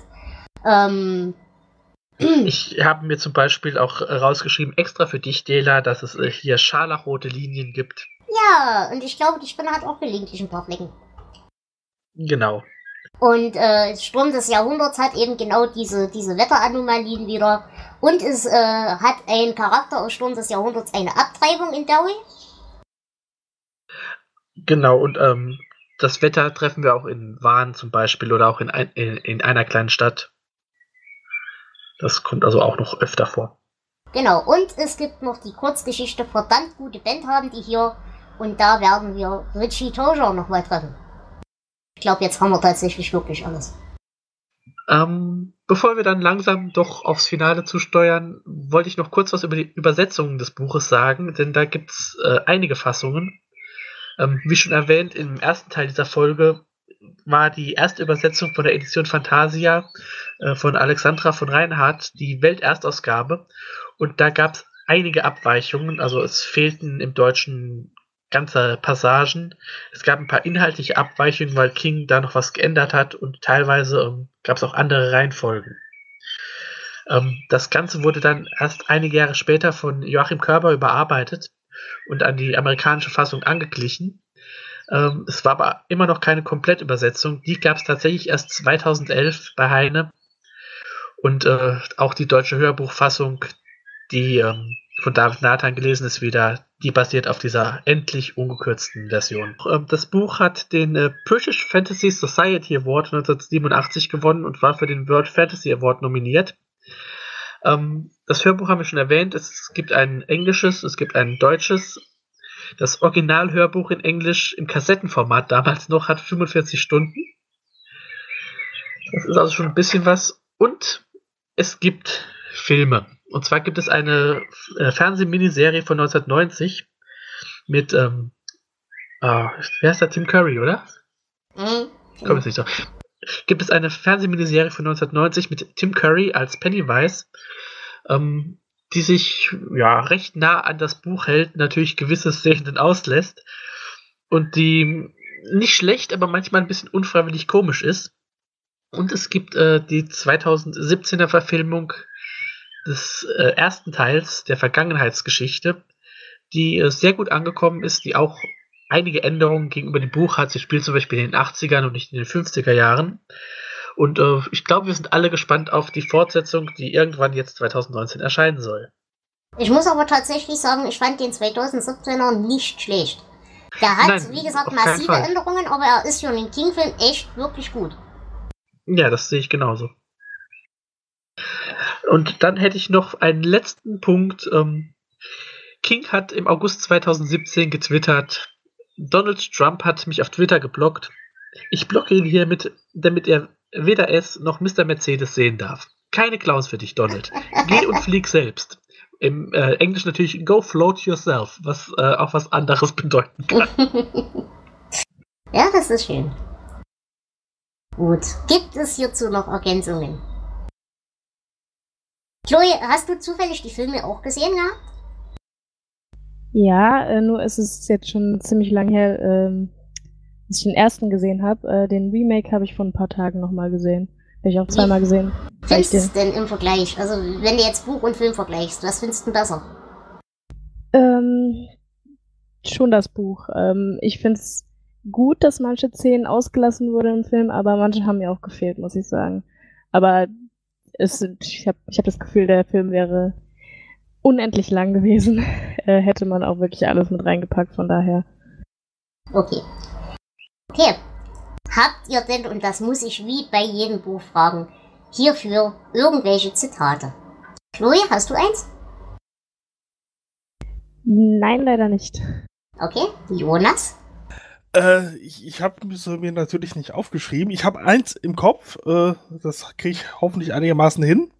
C: Ähm,
B: Ich habe mir zum Beispiel auch rausgeschrieben, extra für dich, Dela, dass es äh, hier scharlachrote Linien gibt.
C: Ja, und ich glaube, die Spinne hat auch gelegentlich ein paar Flecken.
B: Genau.
C: Und äh, Sturm des Jahrhunderts hat eben genau diese, diese Wetteranomalien wieder. Und es äh, hat ein Charakter aus Sturm des Jahrhunderts eine Abtreibung in Derry.
B: Genau, und ähm, das Wetter treffen wir auch in Wahn zum Beispiel oder auch in, ein, in, in einer kleinen Stadt. Das kommt also auch noch öfter vor.
C: Genau, und es gibt noch die Kurzgeschichte Verdammt gute Band haben die hier. Und da werden wir Richie Tozier nochmal treffen. Ich glaube, jetzt haben wir tatsächlich wirklich alles.
B: Ähm, bevor wir dann langsam doch aufs Finale zusteuern, wollte ich noch kurz was über die Übersetzung des Buches sagen, denn da gibt es äh, einige Fassungen. Ähm, wie schon erwähnt, im ersten Teil dieser Folge war die erste Übersetzung von der Edition Fantasia äh, von Alexandra von Reinhardt die Welterstausgabe. Und da gab es einige Abweichungen. Also es fehlten im Deutschen ganze Passagen. Es gab ein paar inhaltliche Abweichungen, weil King da noch was geändert hat und teilweise ähm, gab es auch andere Reihenfolgen. Ähm, das Ganze wurde dann erst einige Jahre später von Joachim Körber überarbeitet und an die amerikanische Fassung angeglichen. Ähm, es war aber immer noch keine Komplettübersetzung. Die gab es tatsächlich erst 2011 bei Heine. Und äh, auch die deutsche Hörbuchfassung, die ähm, von David Nathan gelesen ist, wieder, die basiert auf dieser endlich ungekürzten Version. Ähm, das Buch hat den äh, British Fantasy Society Award 1987 gewonnen und war für den World Fantasy Award nominiert. Ähm, das Hörbuch haben wir schon erwähnt. Es gibt ein englisches, es gibt ein deutsches das Originalhörbuch in Englisch im Kassettenformat damals noch hat 45 Stunden. Das ist also schon ein bisschen was. Und es gibt Filme. Und zwar gibt es eine äh, Fernsehminiserie von 1990 mit, ähm, äh, wer ist da? Tim Curry, oder? Mhm. Komm jetzt nicht so. Gibt es eine Fernsehminiserie von 1990 mit Tim Curry als Pennywise. Ähm, die sich ja recht nah an das Buch hält, natürlich gewisse Szenen auslässt und die nicht schlecht, aber manchmal ein bisschen unfreiwillig komisch ist. Und es gibt äh, die 2017er Verfilmung des äh, ersten Teils der Vergangenheitsgeschichte, die äh, sehr gut angekommen ist, die auch einige Änderungen gegenüber dem Buch hat. Sie spielt zum Beispiel in den 80ern und nicht in den 50er Jahren. Und äh, ich glaube, wir sind alle gespannt auf die Fortsetzung, die irgendwann jetzt 2019 erscheinen soll.
C: Ich muss aber tatsächlich sagen, ich fand den 2017er nicht schlecht. Der hat, Nein, wie gesagt, massive Änderungen, aber er ist für einen King-Film echt wirklich gut.
B: Ja, das sehe ich genauso. Und dann hätte ich noch einen letzten Punkt. Ähm, King hat im August 2017 getwittert, Donald Trump hat mich auf Twitter geblockt. Ich blocke ihn hiermit, damit er weder S noch Mr. Mercedes sehen darf. Keine Clowns für dich, Donald. Geh und flieg selbst. Im äh, Englisch natürlich Go float yourself, was äh, auch was anderes bedeuten kann.
C: ja, das ist schön. Gut. Gibt es hierzu noch Ergänzungen? Chloe, hast du zufällig die Filme auch gesehen gehabt?
E: Ja, äh, nur ist es jetzt schon ziemlich lang her, ähm, dass ich den ersten gesehen habe. Äh, den Remake habe ich vor ein paar Tagen nochmal gesehen. Habe ich auch zweimal gesehen.
C: Findest du es denn im Vergleich? Also, wenn du jetzt Buch und Film vergleichst, was findest du besser?
E: Ähm, schon das Buch. Ähm, ich finde es gut, dass manche Szenen ausgelassen wurden im Film, aber manche haben mir auch gefehlt, muss ich sagen. Aber es, ich habe ich hab das Gefühl, der Film wäre unendlich lang gewesen. äh, hätte man auch wirklich alles mit reingepackt, von daher.
C: Okay. Okay. Habt ihr denn, und das muss ich wie bei jedem Buch fragen, hierfür irgendwelche Zitate? Chloe, hast du eins?
E: Nein, leider nicht.
C: Okay, Jonas?
A: Äh, ich ich habe mir natürlich nicht aufgeschrieben. Ich habe eins im Kopf, äh, das kriege ich hoffentlich einigermaßen hin.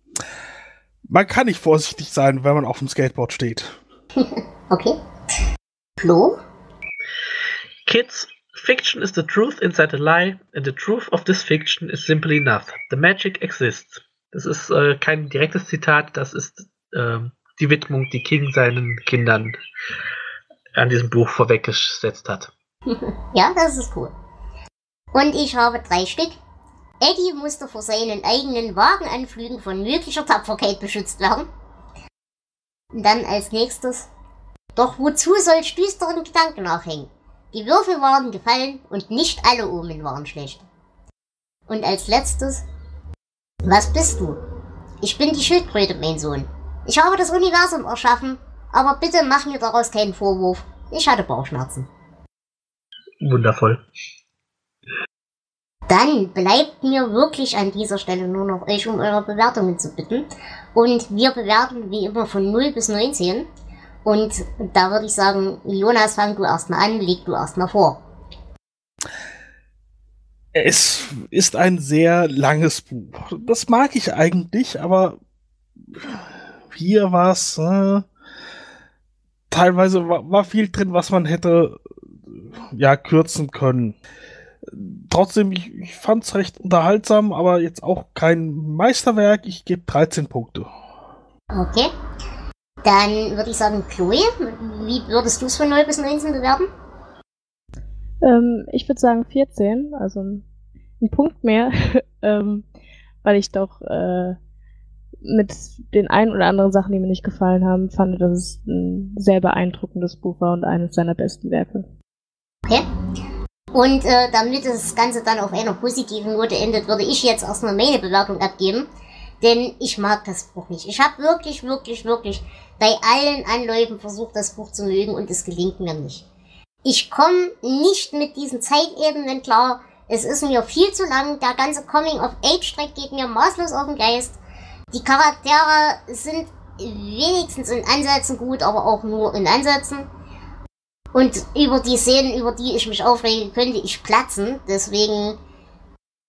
A: Man kann nicht vorsichtig sein, wenn man auf dem Skateboard steht.
C: okay. Flo?
B: Kids Fiction is the truth inside a lie, and the truth of this fiction is simply enough. The magic exists. Das ist äh, kein direktes Zitat, das ist äh, die Widmung, die King seinen Kindern an diesem Buch vorweggesetzt hat.
C: Ja, das ist cool. Und ich habe drei Stück. Eddie musste vor seinen eigenen Wagenanflügen von möglicher Tapferkeit beschützt werden. Und dann als nächstes. Doch wozu solch düsteren Gedanken nachhängen? Die Würfel waren gefallen und nicht alle Omen waren schlecht. Und als letztes. Was bist du? Ich bin die Schildkröte, mein Sohn. Ich habe das Universum erschaffen, aber bitte mach mir daraus keinen Vorwurf. Ich hatte Bauchschmerzen.
B: Wundervoll.
C: Dann bleibt mir wirklich an dieser Stelle nur noch euch um eure Bewertungen zu bitten. Und wir bewerten wie immer von 0 bis 19. Und da würde ich sagen, Jonas, fang du erstmal an, leg du erstmal vor.
A: Es ist ein sehr langes Buch. Das mag ich eigentlich, aber hier war es. Äh, teilweise war, war, viel drin, was man hätte ja kürzen können. Trotzdem, ich, ich fand es recht unterhaltsam, aber jetzt auch kein Meisterwerk. Ich gebe 13 Punkte.
C: Okay. Dann würde ich sagen, Chloe, wie würdest du es von 0 bis 19 bewerten?
E: Ähm, ich würde sagen 14, also ein Punkt mehr, ähm, weil ich doch äh, mit den ein oder anderen Sachen, die mir nicht gefallen haben, fand, dass es ein sehr beeindruckendes Buch war und eines seiner besten Werke.
C: Okay. Und äh, damit das Ganze dann auf einer positiven Note endet, würde ich jetzt erstmal meine Bewertung abgeben. Denn ich mag das Buch nicht. Ich habe wirklich, wirklich, wirklich bei allen Anläufen versucht, das Buch zu mögen und es gelingt mir nicht. Ich komme nicht mit diesen Zeitebenen klar. Es ist mir viel zu lang. Der ganze Coming-of-Age-Streck geht mir maßlos auf den Geist. Die Charaktere sind wenigstens in Ansätzen gut, aber auch nur in Ansätzen. Und über die Szenen, über die ich mich aufrege, könnte ich platzen. Deswegen,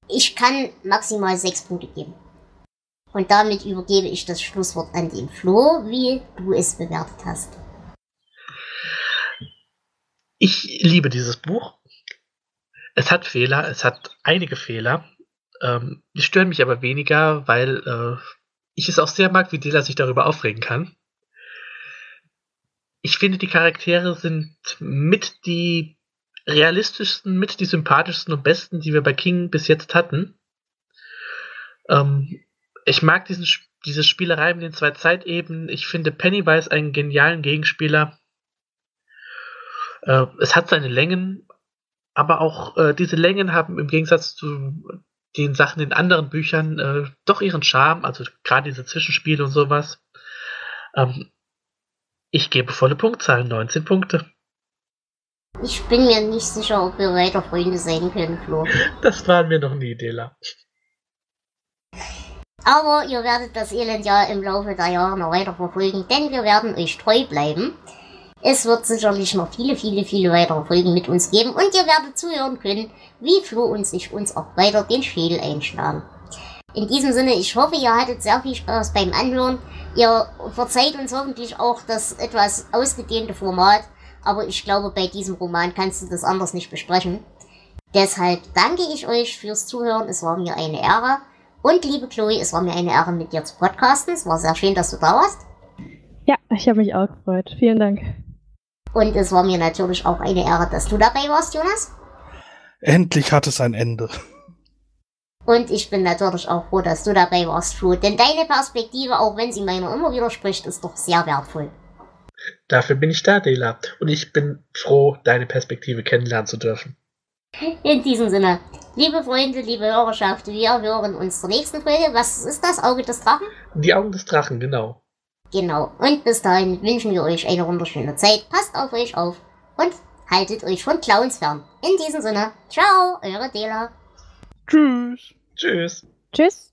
C: ich kann maximal sechs Punkte geben. Und damit übergebe ich das Schlusswort an den Flo, wie du es bewertet hast.
B: Ich liebe dieses Buch. Es hat Fehler, es hat einige Fehler. Ähm, die stören mich aber weniger, weil äh, ich es auch sehr mag, wie Dela sich darüber aufregen kann. Ich finde, die Charaktere sind mit die realistischsten, mit die sympathischsten und besten, die wir bei King bis jetzt hatten. Ähm, ich mag diesen, diese Spielerei mit den zwei Zeitebenen. Ich finde Pennywise einen genialen Gegenspieler. Äh, es hat seine Längen, aber auch äh, diese Längen haben im Gegensatz zu den Sachen in anderen Büchern äh, doch ihren Charme, also gerade diese Zwischenspiele und sowas. Ähm, ich gebe volle Punktzahlen, 19 Punkte.
C: Ich bin mir nicht sicher, ob wir weiter Freunde sein können, Flo.
B: Das waren wir noch nie, Dela.
C: Aber ihr werdet das Elend ja im Laufe der Jahre noch weiter verfolgen, denn wir werden euch treu bleiben. Es wird sicherlich noch viele, viele, viele weitere Folgen mit uns geben und ihr werdet zuhören können, wie Flo und sich uns auch weiter den Schädel einschlagen. In diesem Sinne, ich hoffe, ihr hattet sehr viel Spaß beim Anhören. Ihr verzeiht uns hoffentlich auch das etwas ausgedehnte Format, aber ich glaube, bei diesem Roman kannst du das anders nicht besprechen. Deshalb danke ich euch fürs Zuhören. Es war mir eine Ehre. Und liebe Chloe, es war mir eine Ehre, mit dir zu podcasten. Es war sehr schön, dass du da warst.
E: Ja, ich habe mich auch gefreut. Vielen Dank.
C: Und es war mir natürlich auch eine Ehre, dass du dabei warst, Jonas.
A: Endlich hat es ein Ende.
C: Und ich bin natürlich auch froh, dass du dabei warst, Flo. Denn deine Perspektive, auch wenn sie meiner immer widerspricht, ist doch sehr wertvoll.
B: Dafür bin ich da, Dela. Und ich bin froh, deine Perspektive kennenlernen zu dürfen.
C: In diesem Sinne, liebe Freunde, liebe Hörerschaft, wir hören uns zur nächsten Folge. Was ist das? Auge des Drachen?
B: Die Augen des Drachen, genau.
C: Genau. Und bis dahin wünschen wir euch eine wunderschöne Zeit. Passt auf euch auf und haltet euch von Clowns fern. In diesem Sinne, ciao, eure Dela.
A: Tschüss.
B: Tschüss.
E: Tschüss.